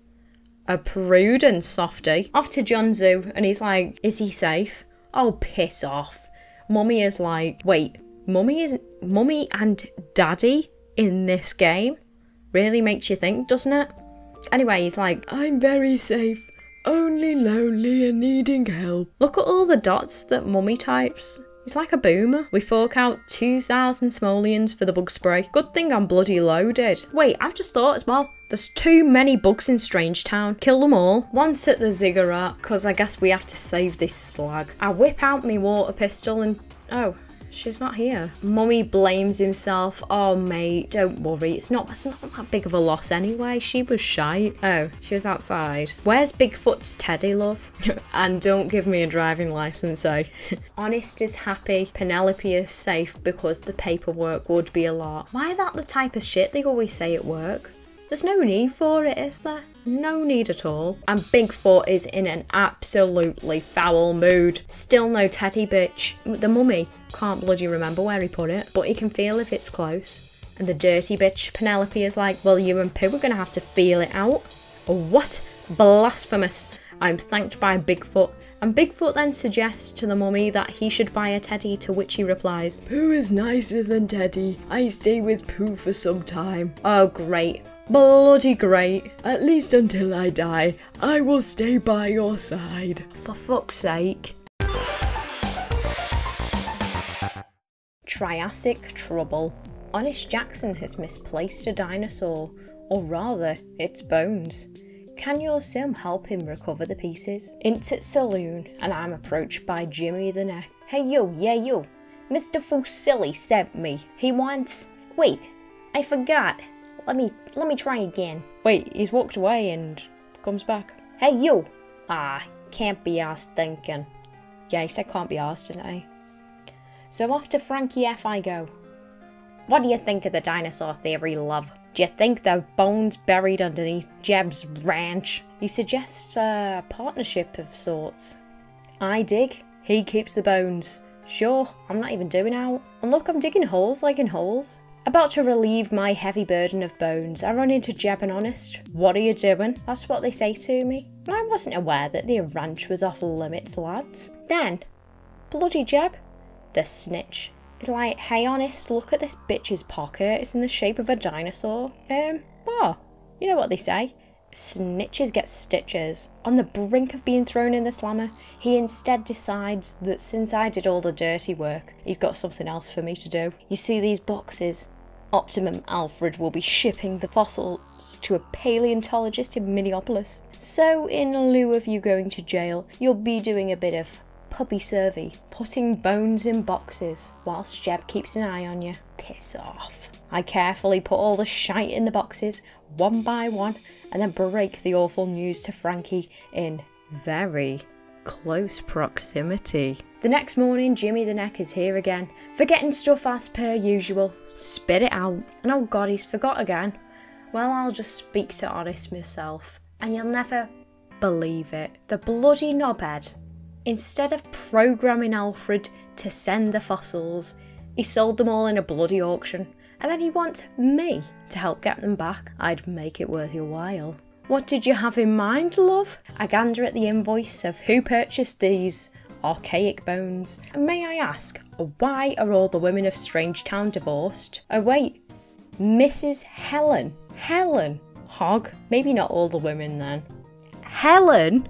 a prudent softie. Off to John Zoo, and he's like, Is he safe? Oh, piss off. Mummy is like, Wait, Mummy is Mummy and Daddy in this game? Really makes you think, doesn't it? Anyway, he's like, I'm very safe. Only lonely and needing help. Look at all the dots that Mummy types. He's like a boomer. We fork out 2,000 simoleons for the bug spray. Good thing I'm bloody loaded. Wait, I've just thought as well. There's too many bugs in Strangetown. Kill them all. Once at the ziggurat, because I guess we have to save this slag. I whip out my water pistol and... Oh, She's not here. Mummy blames himself. Oh, mate, don't worry. It's not, it's not that big of a loss anyway. She was shy. Oh, she was outside. Where's Bigfoot's teddy, love? and don't give me a driving license, eh? Honest is happy. Penelope is safe because the paperwork would be a lot. Why that the type of shit they always say at work? There's no need for it, is there? No need at all. And Bigfoot is in an absolutely foul mood. Still no teddy bitch. The mummy can't bloody remember where he put it, but he can feel if it's close. And the dirty bitch Penelope is like, well, you and Pooh are gonna have to feel it out. Oh, what? Blasphemous. I'm thanked by Bigfoot. And Bigfoot then suggests to the mummy that he should buy a teddy, to which he replies, Pooh is nicer than Teddy. I stay with Pooh for some time. Oh, great. Bloody great. At least until I die, I will stay by your side. For fuck's sake. Triassic trouble. Honest Jackson has misplaced a dinosaur, or rather, its bones. Can your sim help him recover the pieces? Into saloon, and I'm approached by Jimmy the Neck. Hey yo, yeah yo, Mr. Fusilli sent me. He wants. Wait, I forgot. Let me let me try again. Wait, he's walked away and comes back. Hey you! Ah, can't be asked thinking. Yeah, he said can't be asked, didn't? So off to Frankie F I go. What do you think of the dinosaur theory, love? Do you think there are bones buried underneath Jeb's ranch? He suggests a partnership of sorts. I dig, he keeps the bones. Sure, I'm not even doing out. And look, I'm digging holes like in holes. About to relieve my heavy burden of bones, I run into Jeb and Honest. What are you doing? That's what they say to me. I wasn't aware that the ranch was off limits, lads. Then, bloody Jeb, the snitch, is like, hey Honest, look at this bitch's pocket. It's in the shape of a dinosaur. Um, what? You know what they say? Snitches get stitches. On the brink of being thrown in the slammer, he instead decides that since I did all the dirty work, he's got something else for me to do. You see these boxes? Optimum Alfred will be shipping the fossils to a paleontologist in Minneapolis. So, in lieu of you going to jail, you'll be doing a bit of puppy survey, putting bones in boxes, whilst Jeb keeps an eye on you. Piss off. I carefully put all the shite in the boxes, one by one, and then break the awful news to Frankie in very close proximity. The next morning, Jimmy the Neck is here again, forgetting stuff as per usual. Spit it out. And oh god, he's forgot again. Well, I'll just speak to Honest myself, and you'll never believe it. The bloody knobhead. Instead of programming Alfred to send the fossils, he sold them all in a bloody auction and then he wants me to help get them back. I'd make it worth your while. What did you have in mind, love? I gander at the invoice of who purchased these archaic bones. And may I ask, why are all the women of Strange Town divorced? Oh, wait, Mrs. Helen. Helen? Hog? Maybe not all the women then. Helen?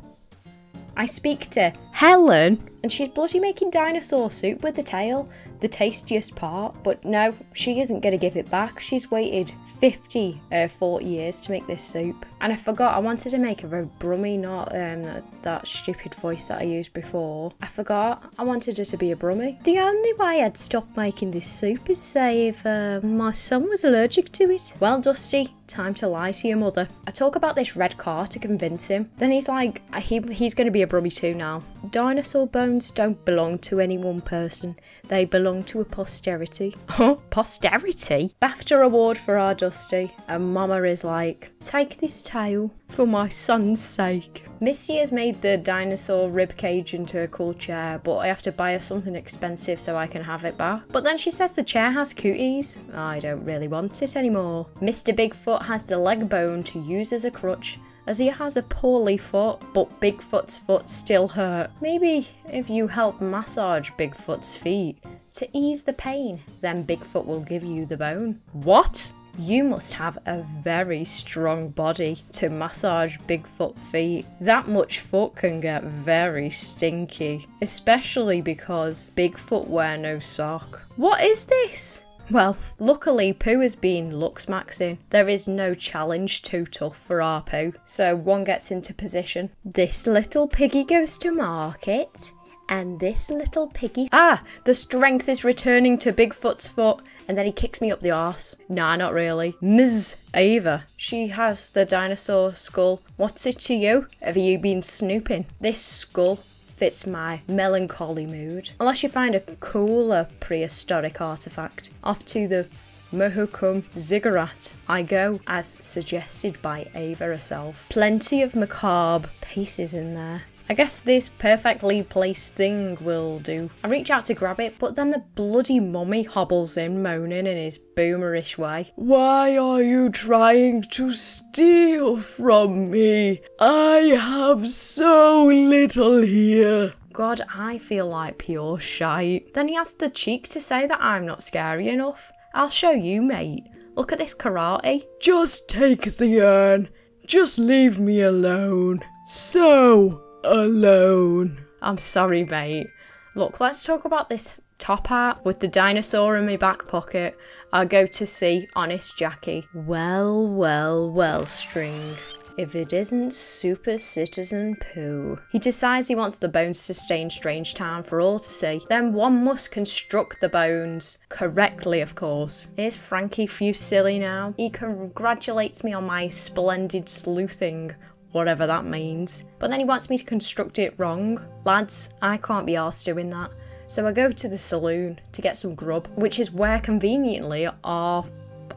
I speak to Helen, and she's bloody making dinosaur soup with the tail. the tastiest part. But no, she isn't going to give it back. She's waited 50 uh, 40 years to make this soup. And I forgot, I wanted to make a brummy, not um, that, that stupid voice that I used before. I forgot, I wanted her to be a brummy. The only way I'd stop making this soup is say if uh, my son was allergic to it. Well, Dusty, time to lie to your mother. I talk about this red car to convince him. Then he's like, uh, he, he's going to be a brummy too now. Dinosaur bones don't belong to any one person. They belong to a posterity. Huh? Posterity? BAFTA award for our Dusty. And Mama is like, take this tail for my son's sake. Misty has made the dinosaur rib cage into a cool chair, but I have to buy her something expensive so I can have it back. But then she says the chair has cooties. I don't really want it anymore. Mr. Bigfoot has the leg bone to use as a crutch, as he has a poorly foot, but Bigfoot's foot still hurt. Maybe if you help massage Bigfoot's feet to ease the pain, then Bigfoot will give you the bone. What? You must have a very strong body to massage Bigfoot feet. That much foot can get very stinky, especially because Bigfoot wear no sock. What is this? Well, luckily Pooh has been looks maxing. There is no challenge too tough for our Pooh, so one gets into position. This little piggy goes to market, and this little piggy. Ah, the strength is returning to Bigfoot's foot, and then he kicks me up the arse. Nah, not really. Ms. Ava. She has the dinosaur skull. What's it to you? Have you been snooping? This skull fits my melancholy mood. Unless you find a cooler prehistoric artifact. Off to the Mohukum ziggurat I go, as suggested by Ava herself. Plenty of macabre pieces in there. I guess this perfectly placed thing will do. I reach out to grab it, but then the bloody mummy hobbles in, moaning in his boomerish way. Why are you trying to steal from me? I have so little here. God, I feel like pure shite. Then he has the cheek to say that I'm not scary enough. I'll show you, mate. Look at this karate. Just take the urn. Just leave me alone. So alone. I'm sorry, mate. Look, let's talk about this top hat with the dinosaur in my back pocket. I'll go to see Honest Jackie. Well, well, well, String. If it isn't Super Citizen Pooh. He decides he wants the bones to stay in Strange Town for all to see. Then one must construct the bones. Correctly, of course. Here's Frankie Fusilli now. He congratulates me on my splendid sleuthing whatever that means. But then he wants me to construct it wrong. Lads, I can't be arsed doing that. So I go to the saloon to get some grub, which is where conveniently our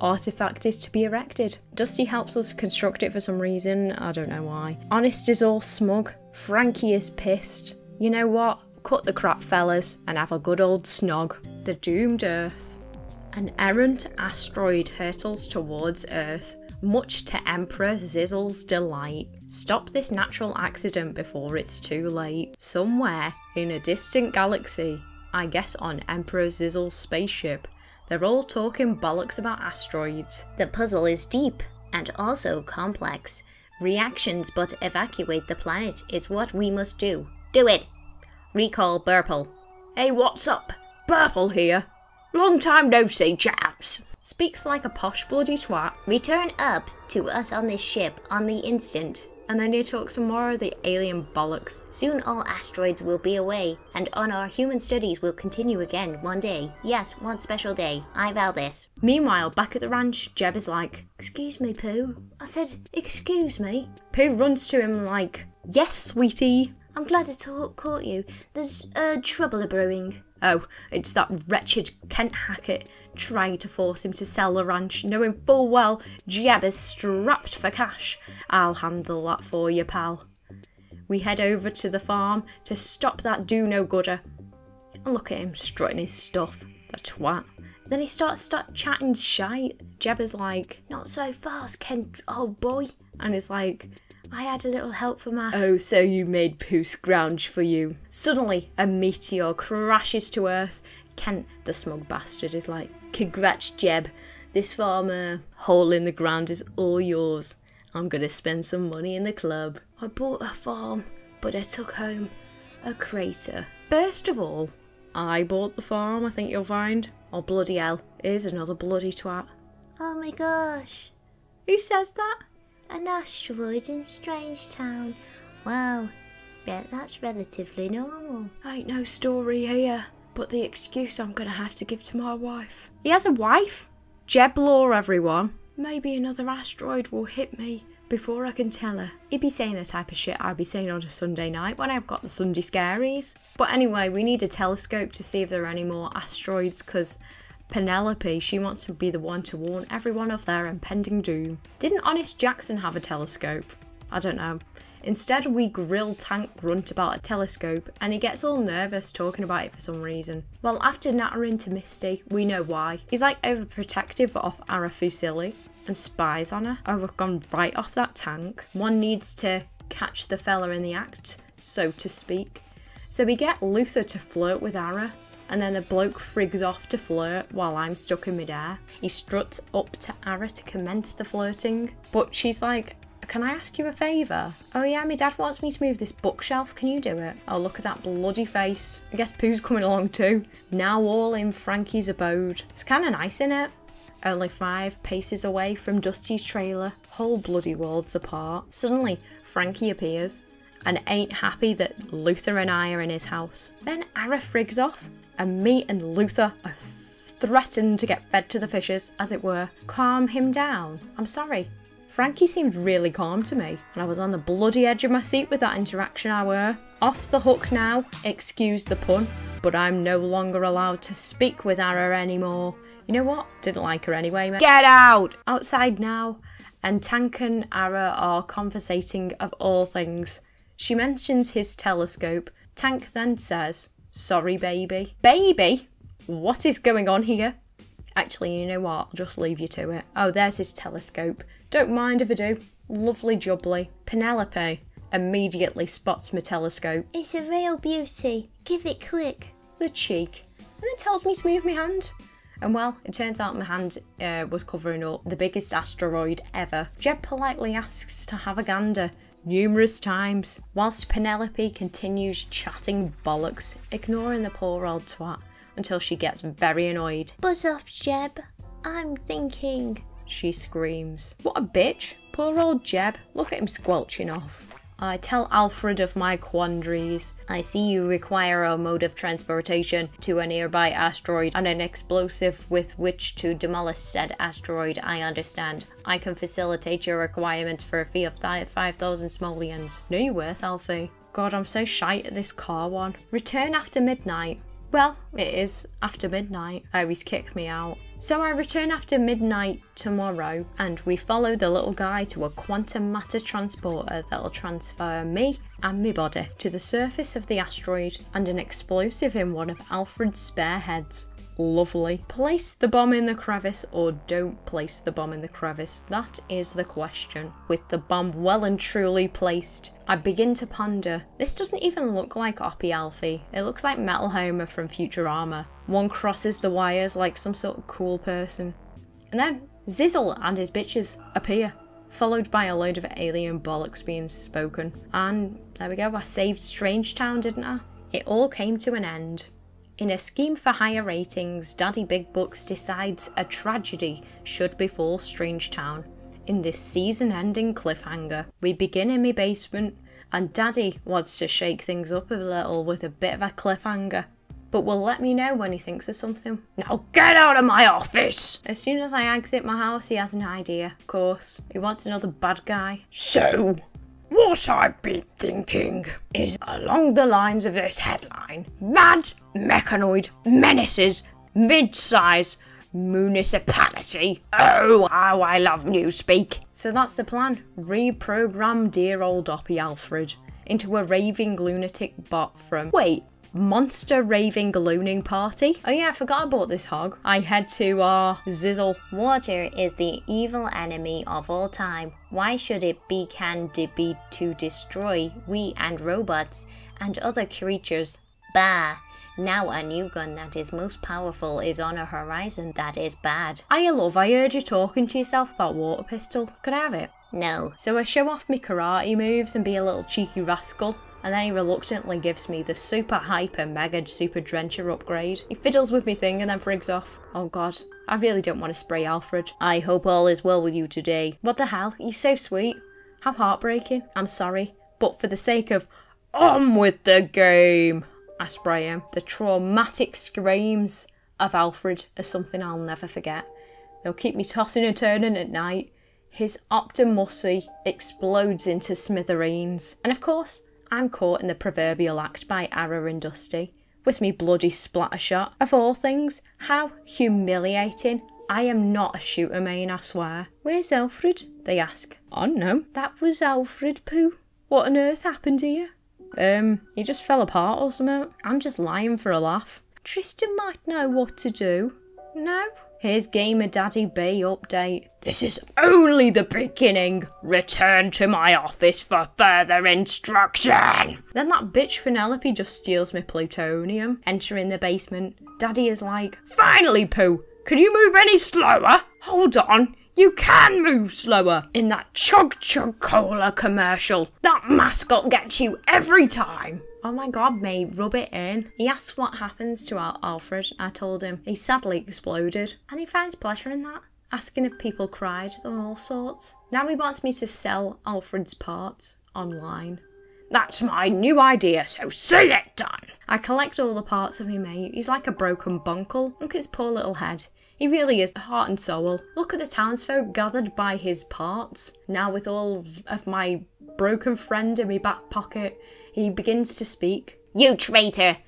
artifact is to be erected. Dusty helps us construct it for some reason, I don't know why. Honest is all smug. Frankie is pissed. You know what? Cut the crap, fellas, and have a good old snog. The doomed Earth. An errant asteroid hurtles towards Earth, much to Emperor Xizzle's delight. Stop this natural accident before it's too late. Somewhere in a distant galaxy, I guess on Emperor Xizzle's spaceship, they're all talking bollocks about asteroids. The puzzle is deep and also complex. Reactions but evacuate the planet is what we must do. Do it! Recall Burple. Hey, what's up? Burple here. Long time no see, chaps. Speaks like a posh bloody twat. Return up to us on this ship on the instant. And then he talks some more of the alien bollocks. Soon all asteroids will be away, and on our human studies will continue again one day. Yes, one special day. I vow this. Meanwhile, back at the ranch, Jeb is like, Excuse me, Pooh. I said, excuse me. Pooh runs to him like, Yes, sweetie. I'm glad to talk, caught you. There's uh, trouble a brewing. Oh, it's that wretched Kent Hackett trying to force him to sell the ranch, knowing full well Jeb is strapped for cash. I'll handle that for you, pal. We head over to the farm to stop that do no gooder. And look at him strutting his stuff, the twat. Then he starts start chatting shite. Jeb is like, Not so fast, Kent, old boy. and is like, I had a little help for my. Oh, so you made Pooh scrounge for you. Suddenly, a meteor crashes to Earth. Kent, the smug bastard, is like, Congrats, Jeb. This farmer hole in the ground is all yours. I'm gonna spend some money in the club. I bought a farm, but I took home a crater. First of all, I bought the farm, I think you'll find. Oh, bloody hell. Here's another bloody twat. Oh my gosh. Who says that? An asteroid in Strange Town. Wow. Bet that's relatively normal. Ain't no story here, but the excuse I'm gonna have to give to my wife. He has a wife? Jeb Law, everyone. Maybe another asteroid will hit me before I can tell her. He'd be saying the type of shit I'd be saying on a Sunday night when I've got the Sunday scaries. But anyway, we need a telescope to see if there are any more asteroids because Penelope, she wants to be the one to warn everyone of their impending doom. Didn't Honest Jackson have a telescope? I don't know. Instead, we grill Tank Grunt about a telescope, and he gets all nervous talking about it for some reason. Well, after nattering to Misty, we know why. He's like overprotective of Ara Fusilli and spies on her. Oh, we've gone right off that tank. One needs to catch the fella in the act, so to speak. So we get Luther to flirt with Ara, and then the bloke frigs off to flirt while I'm stuck in midair. He struts up to Ara to commence the flirting, but she's like, can I ask you a favour? Oh yeah, my dad wants me to move this bookshelf, can you do it? Oh look at that bloody face. I guess Pooh's coming along too. Now all in Frankie's abode. It's kinda nice in it. Only five paces away from Dusty's trailer, whole bloody worlds apart. Suddenly, Frankie appears and ain't happy that Luther and I are in his house. Then Ara frigs off, and me and Luther are threatened to get fed to the fishes, as it were. Calm him down. I'm sorry. Frankie seemed really calm to me, and I was on the bloody edge of my seat with that interaction I were. Off the hook now, excuse the pun, but I'm no longer allowed to speak with Ara anymore. You know what? Didn't like her anyway, mate. Get out! Outside now, and Tank and Ara are conversating of all things. She mentions his telescope. Tank then says, Sorry, baby. Baby? What is going on here? Actually, you know what? I'll just leave you to it. Oh, there's his telescope. Don't mind if I do. Lovely jubbly. Penelope immediately spots my telescope. It's a real beauty. Give it quick. The cheek. And then tells me to move my hand. And well, it turns out my hand uh, was covering up the biggest asteroid ever. Jeb politely asks to have a gander numerous times, whilst Penelope continues chatting bollocks, ignoring the poor old twat until she gets very annoyed. Buzz off, Jeb. I'm thinking. She screams. What a bitch. Poor old Jeb. Look at him squelching off. I tell Alfred of my quandaries. I see you require a mode of transportation to a nearby asteroid and an explosive with which to demolish said asteroid. I understand. I can facilitate your requirements for a fee of 5,000 simoleons. No, you're worth, Alfie. God, I'm so shy at this car one. Return after midnight. Well, it is after midnight. Oh, he's kicked me out. So I return after midnight tomorrow and we follow the little guy to a quantum matter transporter that'll transfer me and my body to the surface of the asteroid and an explosive in one of Alfred's spare heads. Lovely. Place the bomb in the crevice or don't place the bomb in the crevice? That is the question. With the bomb well and truly placed, I begin to ponder. This doesn't even look like Oppie Alfie. It looks like Metal Homer from Futurama. One crosses the wires like some sort of cool person. And then Xizzle and his bitches appear, followed by a load of alien bollocks being spoken. And there we go, I saved Strange Town, didn't I? It all came to an end. In a scheme for higher ratings, Daddy Big Bucks decides a tragedy should befall Strange Town. In this season ending cliffhanger, we begin in my basement, and Daddy wants to shake things up a little with a bit of a cliffhanger. But will let me know when he thinks of something. Now get out of my office! As soon as I exit my house, he has an idea, of course. He wants another bad guy. So, what I've been thinking is along the lines of this headline Mad Mechanoid Menaces Mid Size Municipality. Oh, how I love Newspeak. So that's the plan. Reprogram dear old Oppie Alfred into a raving lunatic bot from. Wait, Monster Raving Galooning Party. Oh yeah, I forgot I bought this hog. I head to our uh, Xizzle. Water is the evil enemy of all time. Why should it be can be to destroy we and robots and other creatures? Bah. Now a new gun that is most powerful is on a horizon that is bad. I love, I heard you talking to yourself about water pistol. Could I have it? No. So I show off my karate moves and be a little cheeky rascal. And then he reluctantly gives me the super hyper mega super drencher upgrade. He fiddles with me thing and then frigs off. Oh god, I really don't want to spray Alfred. I hope all is well with you today. What the hell? He's so sweet. How heartbreaking. I'm sorry. But for the sake of on with the game, I spray him. The traumatic screams of Alfred are something I'll never forget. They'll keep me tossing and turning at night. His Optimusy explodes into smithereens. And of course, I'm caught in the proverbial act by Ara and Dusty, with me bloody splatter shot. Of all things, how humiliating. I am not a shooter main, I swear. Where's Alfred? They ask. Oh no, that was Alfred Pooh. What on earth happened to you? Um, he just fell apart or something. I'm just lying for a laugh. Tristan might know what to do. No? Here's Gamer Daddy B update. This is only the beginning. Return to my office for further instruction. Then that bitch Penelope just steals my plutonium. Entering the basement, Daddy is like, Finally, Pooh, can you move any slower? Hold on, you can move slower. In that Chug Chug Cola commercial, that mascot gets you every time. Oh my god, mate, rub it in. He asks what happens to Al- Alfred. I told him he sadly exploded, and he finds pleasure in that. Asking if people cried and all sorts. Now he wants me to sell Alfred's parts online. That's my new idea, so see it done! I collect all the parts of him, mate. He's like a broken bunkle. Look at his poor little head. He really is heart and soul. Look at the townsfolk gathered by his parts. Now, with all of my broken friend in my back pocket, he begins to speak. You traitor!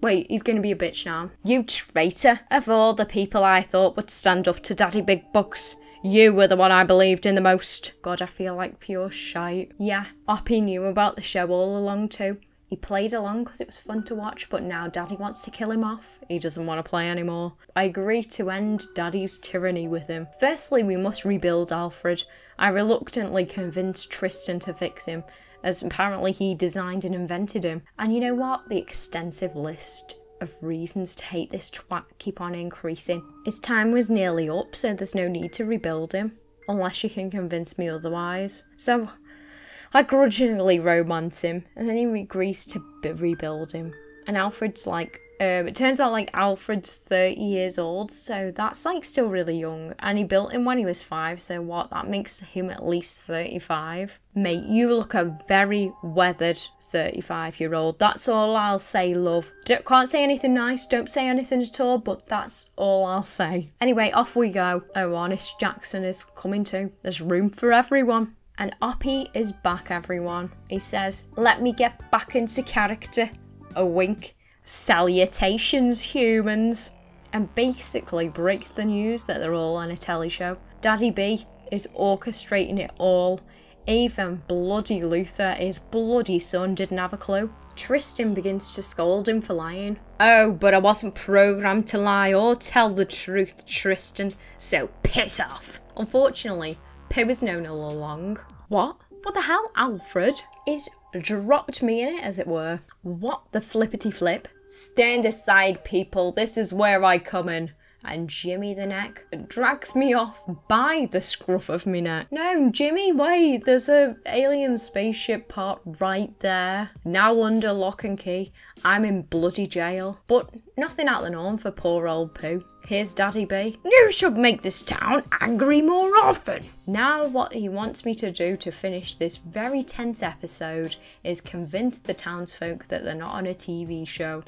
Wait, he's gonna be a bitch now. You traitor! Of all the people I thought would stand up to Daddy Big Bucks, you were the one I believed in the most. God, I feel like pure shite. Yeah, Oppie knew about the show all along too. He played along because it was fun to watch, but now Daddy wants to kill him off. He doesn't want to play anymore. I agree to end Daddy's tyranny with him. Firstly, we must rebuild Alfred. I reluctantly convinced Tristan to fix him, as apparently he designed and invented him. And you know what? The extensive list of reasons to hate this twat keep on increasing. His time was nearly up, so there's no need to rebuild him. Unless you can convince me otherwise. So I grudgingly romance him, and then he agrees to rebuild him. And Alfred's like, um, it turns out like Alfred's 30 years old, so that's like still really young. And he built him when he was five, so what? That makes him at least 35. Mate, you look a very weathered 35 year old. That's all I'll say, love. Don't, can't say anything nice, don't say anything at all, but that's all I'll say. Anyway, off we go. Oh, Honest Jackson is coming too. There's room for everyone. And Oppie is back, everyone. He says, Let me get back into character. A wink. Salutations, humans. And basically breaks the news that they're all on a telly show. Daddy B is orchestrating it all. Even bloody Luther, his bloody son, didn't have a clue. Tristan begins to scold him for lying. Oh, but I wasn't programmed to lie or tell the truth, Tristan, so piss off. Unfortunately, Pooh was known all along. What? What the hell? Alfred is dropped me in it, as it were. What the flippity flip? Stand aside, people. This is where I come in. And Jimmy the neck drags me off by the scruff of my neck. No, Jimmy, wait, there's a alien spaceship part right there. Now under lock and key. I'm in bloody jail. But nothing out of the norm for poor old Pooh. Here's Daddy B. You should make this town angry more often. Now, what he wants me to do to finish this very tense episode is convince the townsfolk that they're not on a TV show.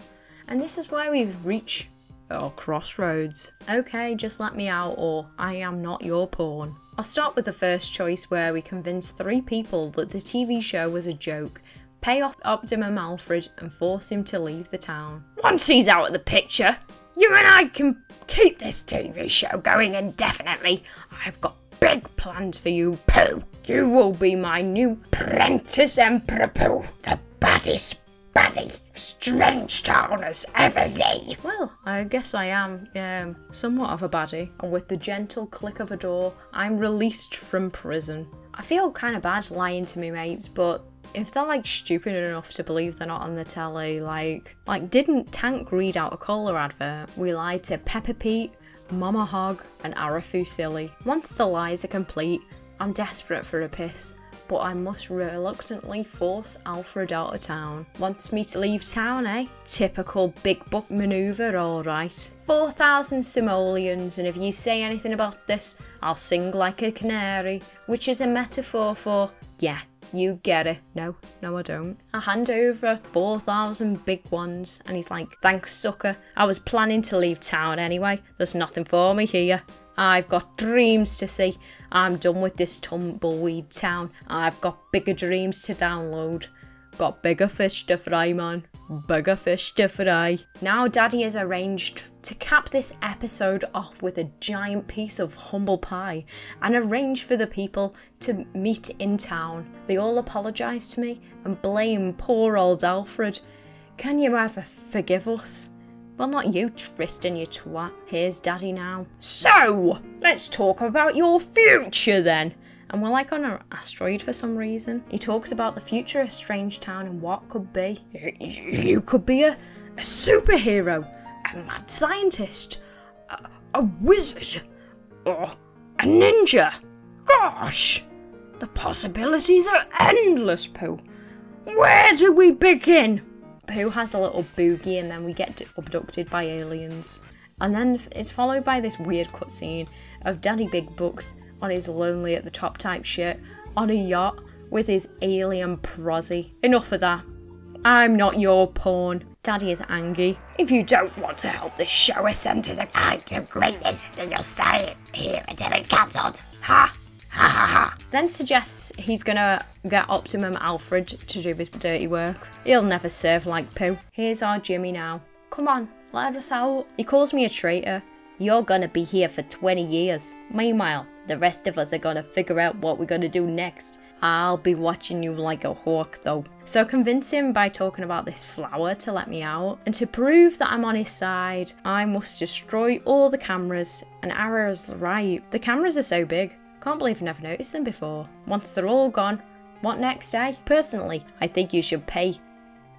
And this is where we reach our crossroads. Okay, just let me out, or I am not your pawn. I'll start with the first choice where we convince three people that the TV show was a joke, pay off Optimum Alfred, and force him to leave the town. Once he's out of the picture, you and I can keep this TV show going indefinitely. I've got big plans for you, Pooh. You will be my new Prentice Emperor Pooh, the baddest baddie Strange Town as ever seen. Well, I guess I am um, somewhat of a baddie, and with the gentle click of a door, I'm released from prison. I feel kind of bad lying to me mates, but if they're like stupid enough to believe they're not on the telly, like, like didn't Tank read out a cola advert? We lied to Peppa Pete, Mama Hog, and Ara Fusilli. Once the lies are complete, I'm desperate for a piss. But I must reluctantly force Alfred out of town. Wants me to leave town, eh? Typical big book manoeuvre, alright. 4,000 simoleons, and if you say anything about this, I'll sing like a canary, which is a metaphor for, yeah, you get it. No, no, I don't. I hand over 4,000 big ones, and he's like, Thanks, sucker. I was planning to leave town anyway. There's nothing for me here. I've got dreams to see. I'm done with this tumbleweed town. I've got bigger dreams to download. Got bigger fish to fry, man. Bigger fish to fry. Now, Daddy has arranged to cap this episode off with a giant piece of humble pie and arrange for the people to meet in town. They all apologise to me and blame poor old Alfred. Can you ever forgive us? Well, not you, Tristan, you twat. Here's Daddy now. So, let's talk about your future then. And we're like on an asteroid for some reason. He talks about the future of Strange Town and what could be. You could be a, a superhero, a mad scientist, a, a wizard, or a ninja. Gosh, the possibilities are endless, Pooh. Where do we begin? Pooh has a little boogie and then we get abducted by aliens. And then it's followed by this weird cutscene of Daddy Big Bucks on his lonely at the top type shit on a yacht with his alien prosy. Enough of that. I'm not your pawn. Daddy is angry. If you don't want to help this show ascend to the height of greatness, then you'll stay here until it's cancelled. Ha! Ha ha ha. Then suggests he's gonna get Optimum Alfred to do his dirty work. He'll never serve like Pooh. Here's our Jimmy now. Come on, let us out. He calls me a traitor. You're gonna be here for 20 years. Meanwhile, the rest of us are gonna figure out what we're gonna do next. I'll be watching you like a hawk though. So convince him by talking about this flower to let me out. And to prove that I'm on his side, I must destroy all the cameras. And Ara's the right. The cameras are so big. Can't believe I've never noticed them before. Once they're all gone, what next, eh? Personally, I think you should pay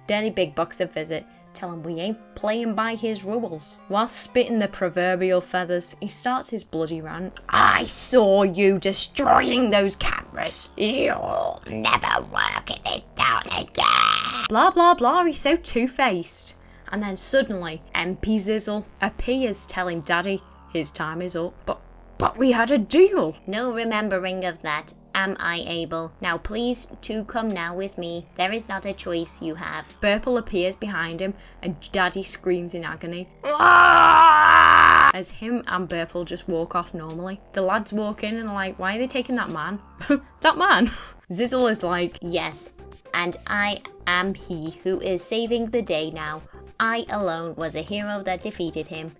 Danny Big Bucks a visit Tell him we ain't playing by his rules. Whilst spitting the proverbial feathers, he starts his bloody rant. I saw you destroying those cameras. You'll never work in this town again. Blah blah blah, he's so two faced. And then suddenly, MP Xizzle appears telling Daddy his time is up. But but we had a deal. No remembering of that. Am I able? Now please to come now with me. There is not a choice you have. Burple appears behind him and Daddy screams in agony. Ah! As him and Burple just walk off normally. The lads walk in and are like, why are they taking that man? that man? Xizzle is like, yes, and I am he who is saving the day now. I alone was a hero that defeated him.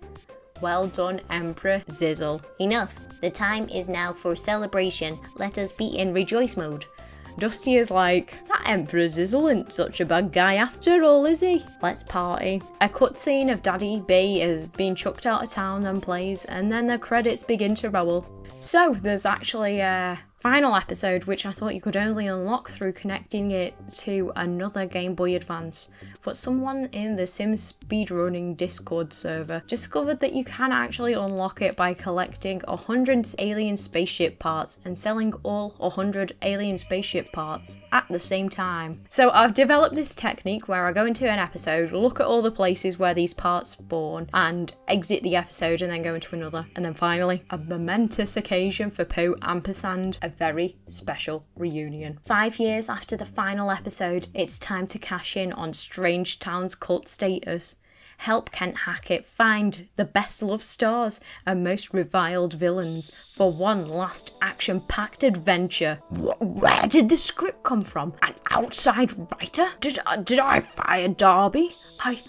Well done, Emperor Xizzle. Enough. The time is now for celebration. Let us be in rejoice mode. Dusty is like, that Emperor Xizzle isn't such a bad guy after all, is he? Let's party. A cutscene of Daddy B is being chucked out of town then plays, and then the credits begin to roll. So there's actually a final episode which I thought you could only unlock through connecting it to another Game Boy Advance, but someone in the Sims speedrunning Discord server discovered that you can actually unlock it by collecting 100 alien spaceship parts and selling all 100 alien spaceship parts at the same time. So I've developed this technique where I go into an episode, look at all the places where these parts spawn, and exit the episode and then go into another. And then finally, a momentous occasion for Pooh Ampersand, a very special reunion. Five years after the final episode, it's time to cash in on Strange Town's cult status. Help Kent Hackett find the best loved stars and most reviled villains for one last action packed adventure. Where did the script come from? An outside writer? Did, uh, did I fire Darby? I,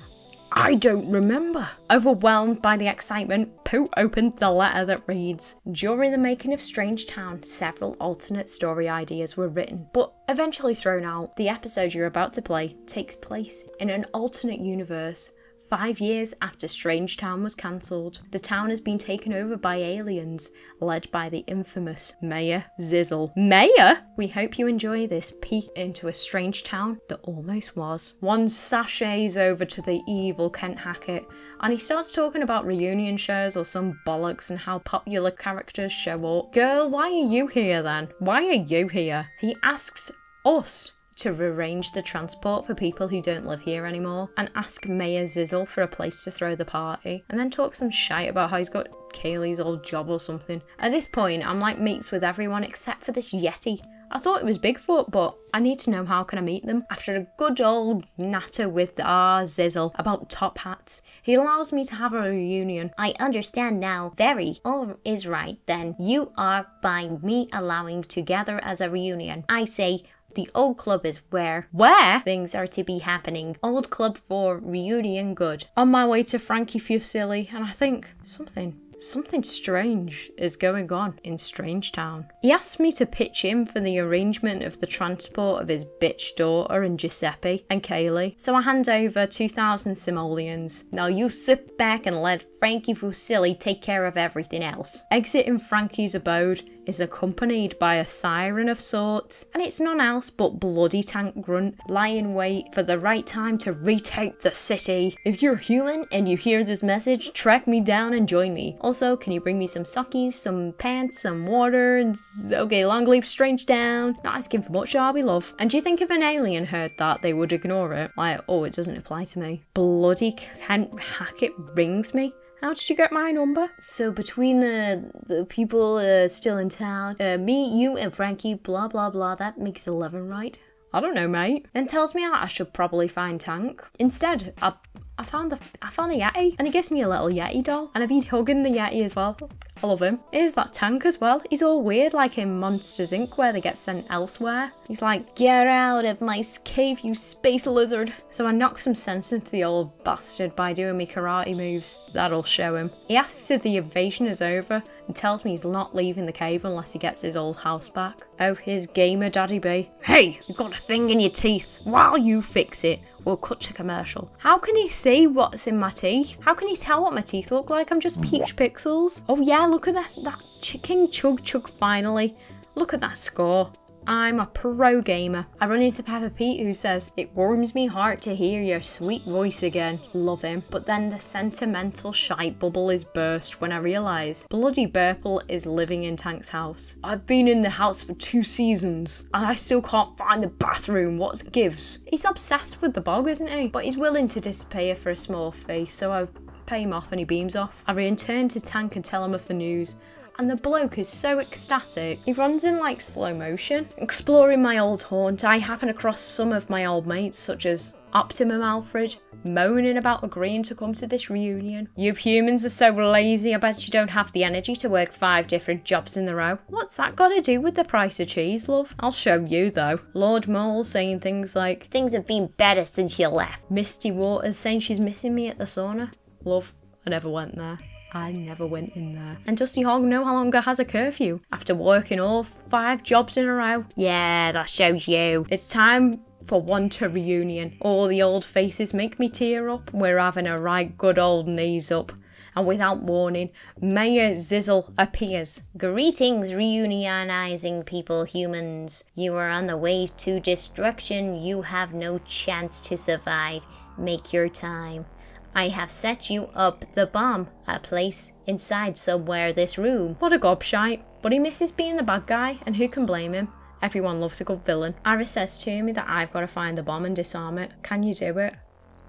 I don't remember. Overwhelmed by the excitement, Pooh opened the letter that reads During the making of Strange Town, several alternate story ideas were written, but eventually thrown out. The episode you're about to play takes place in an alternate universe five years after Strangetown was cancelled. The town has been taken over by aliens, led by the infamous Mayor Xizzle. Mayor? We hope you enjoy this peek into a strange town that almost was. One sachets over to the evil Kent Hackett and he starts talking about reunion shows or some bollocks and how popular characters show up. Girl, why are you here then? Why are you here? He asks us to arrange the transport for people who don't live here anymore and ask Mayor Xizzle for a place to throw the party and then talk some shite about how he's got Kaylee's old job or something. At this point, I'm like mates with everyone except for this Yeti. I thought it was Bigfoot, but I need to know how can I meet them. After a good old natter with our Xizzle about top hats, he allows me to have a reunion. I understand now. Very. All is right then. You are by me allowing to gather as a reunion. I say the old club is where Where? things are to be happening. Old club for reunion good. On my way to Frankie Fusilli, and I think something Something strange is going on in Strange Town. He asked me to pitch in for the arrangement of the transport of his bitch daughter and Giuseppe and Kaylee, so I hand over 2,000 simoleons. Now you sit back and let Frankie Fusilli take care of everything else. Exiting Frankie's abode is accompanied by a siren of sorts, and it's none else but Bloody Tank Grunt lying wait for the right time to retake the city. If you're human and you hear this message, track me down and join me. Also, can you bring me some sockies, some pants, some water, and okay, long leaf strange down. Not asking for much, Arby love. And do you think if an alien heard that, they would ignore it? Like, oh, it doesn't apply to me. Bloody Kent Hackett rings me. How did you get my number? So between the the people uh, still in town, uh, me, you, and Frankie, blah blah blah, that makes eleven, right? I don't know, mate. Then tells me I should probably find Tank. Instead, I I found the I found the Yeti, and he gives me a little Yeti doll, and I've been hugging the Yeti as well. I love him. Here's that Tank as well. He's all weird, like in Monsters Inc., where they get sent elsewhere. He's like, "Get out of my cave, you space lizard!" So I knock some sense into the old bastard by doing me karate moves. That'll show him. He asks if the invasion is over and tells me he's not leaving the cave unless he gets his old house back. Oh, his gamer daddy be. Hey, you've got a thing in your teeth. While you fix it, we'll cut to commercial. How can he see what's in my teeth? How can he tell what my teeth look like? I'm just peach pixels. Oh yeah, look at that, that chicken Chug Chug finally. Look at that score. I'm a pro gamer. I run into Peppa Pete who says, It warms me heart to hear your sweet voice again. Love him. But then the sentimental shite bubble is burst when I realise Bloody Burple is living in Tank's house. I've been in the house for two seasons and I still can't find the bathroom. What gives? He's obsessed with the bog, isn't he? But he's willing to disappear for a small fee, so I pay him off and he beams off. I return to Tank and tell him of the news and the bloke is so ecstatic. He runs in like slow motion. Exploring my old haunt, I happen across some of my old mates, such as Optimum Alfred, moaning about agreeing to come to this reunion. You humans are so lazy, I bet you don't have the energy to work five different jobs in a row. What's that got to do with the price of cheese, love? I'll show you though. Lord Mole saying things like, Things have been better since you left. Misty Waters saying she's missing me at the sauna. Love, I never went there. I never went in there. And Dusty Hog no longer has a curfew after working all five jobs in a row. Yeah, that shows you. It's time for one to reunion. All the old faces make me tear up. We're having a right good old knees up. And without warning, Mayor Xizzle appears. Greetings, reunionizing people, humans. You are on the way to destruction. You have no chance to survive. Make your time. I have set you up the bomb, a place inside somewhere this room. What a gobshite. But he misses being the bad guy, and who can blame him? Everyone loves a good villain. Iris says to me that I've got to find the bomb and disarm it. Can you do it?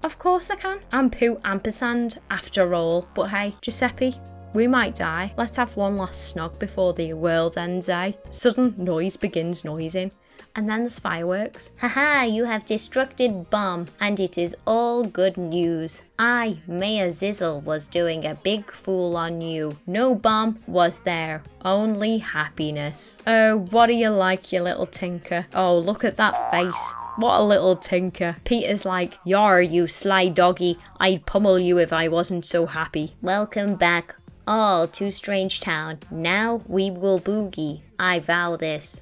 Of course I can. I'm Pooh Ampersand, after all. But hey, Giuseppe, we might die. Let's have one last snog before the world ends, eh? Sudden noise begins noising. And then there's fireworks. Haha, you have destructed bomb, and it is all good news. I, Mayor Xizzle, was doing a big fool on you. No bomb was there, only happiness. Oh, what do you like, you little tinker? Oh, look at that face. What a little tinker. Peter's like, Yar, you sly doggy. I'd pummel you if I wasn't so happy. Welcome back, all to Strange Town. Now we will boogie. I vow this.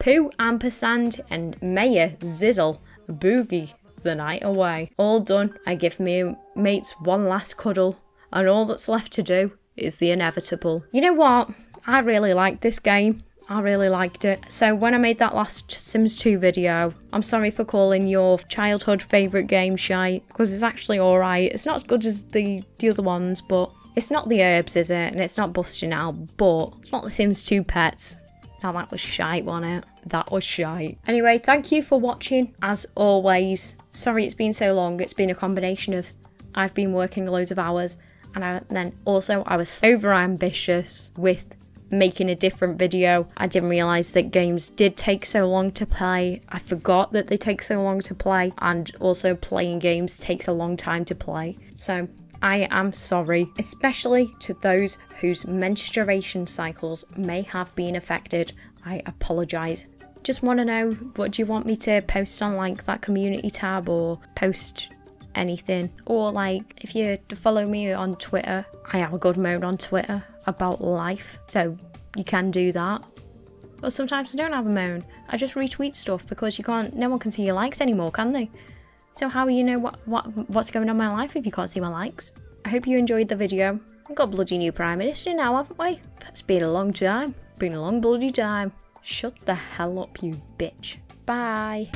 Pooh Ampersand and Mayor Xizzle boogie the night away. All done, I give me mates one last cuddle, and all that's left to do is the inevitable. You know what? I really liked this game. I really liked it. So when I made that last Sims 2 video, I'm sorry for calling your childhood favourite game shite, because it's actually alright. It's not as good as the, the other ones, but it's not the Urbz, is it? And it's not Bustin' Out, but it's not the Sims 2 pets. Now that was shite, wasn't it? That was shite. Anyway, thank you for watching, as always. Sorry it's been so long. It's been a combination of I've been working loads of hours, and I, then also I was over ambitious with making a different video. I didn't realise that games did take so long to play. I forgot that they take so long to play and also playing games takes a long time to play. So I am sorry, especially to those whose menstruation cycles may have been affected. I apologise. Just want to know what do you want me to post on like that community tab or post anything or like if you follow me on Twitter, I have a good moan on Twitter about life, so you can do that. But sometimes I don't have a moan. I just retweet stuff because you can't. No one can see your likes anymore, can they? So how will you know what what what's going on in my life if you can't see my likes? I hope you enjoyed the video. We've got bloody new prime minister now, haven't we? That's been a long time. Been a long bloody time. Shut the hell up, you bitch. Bye.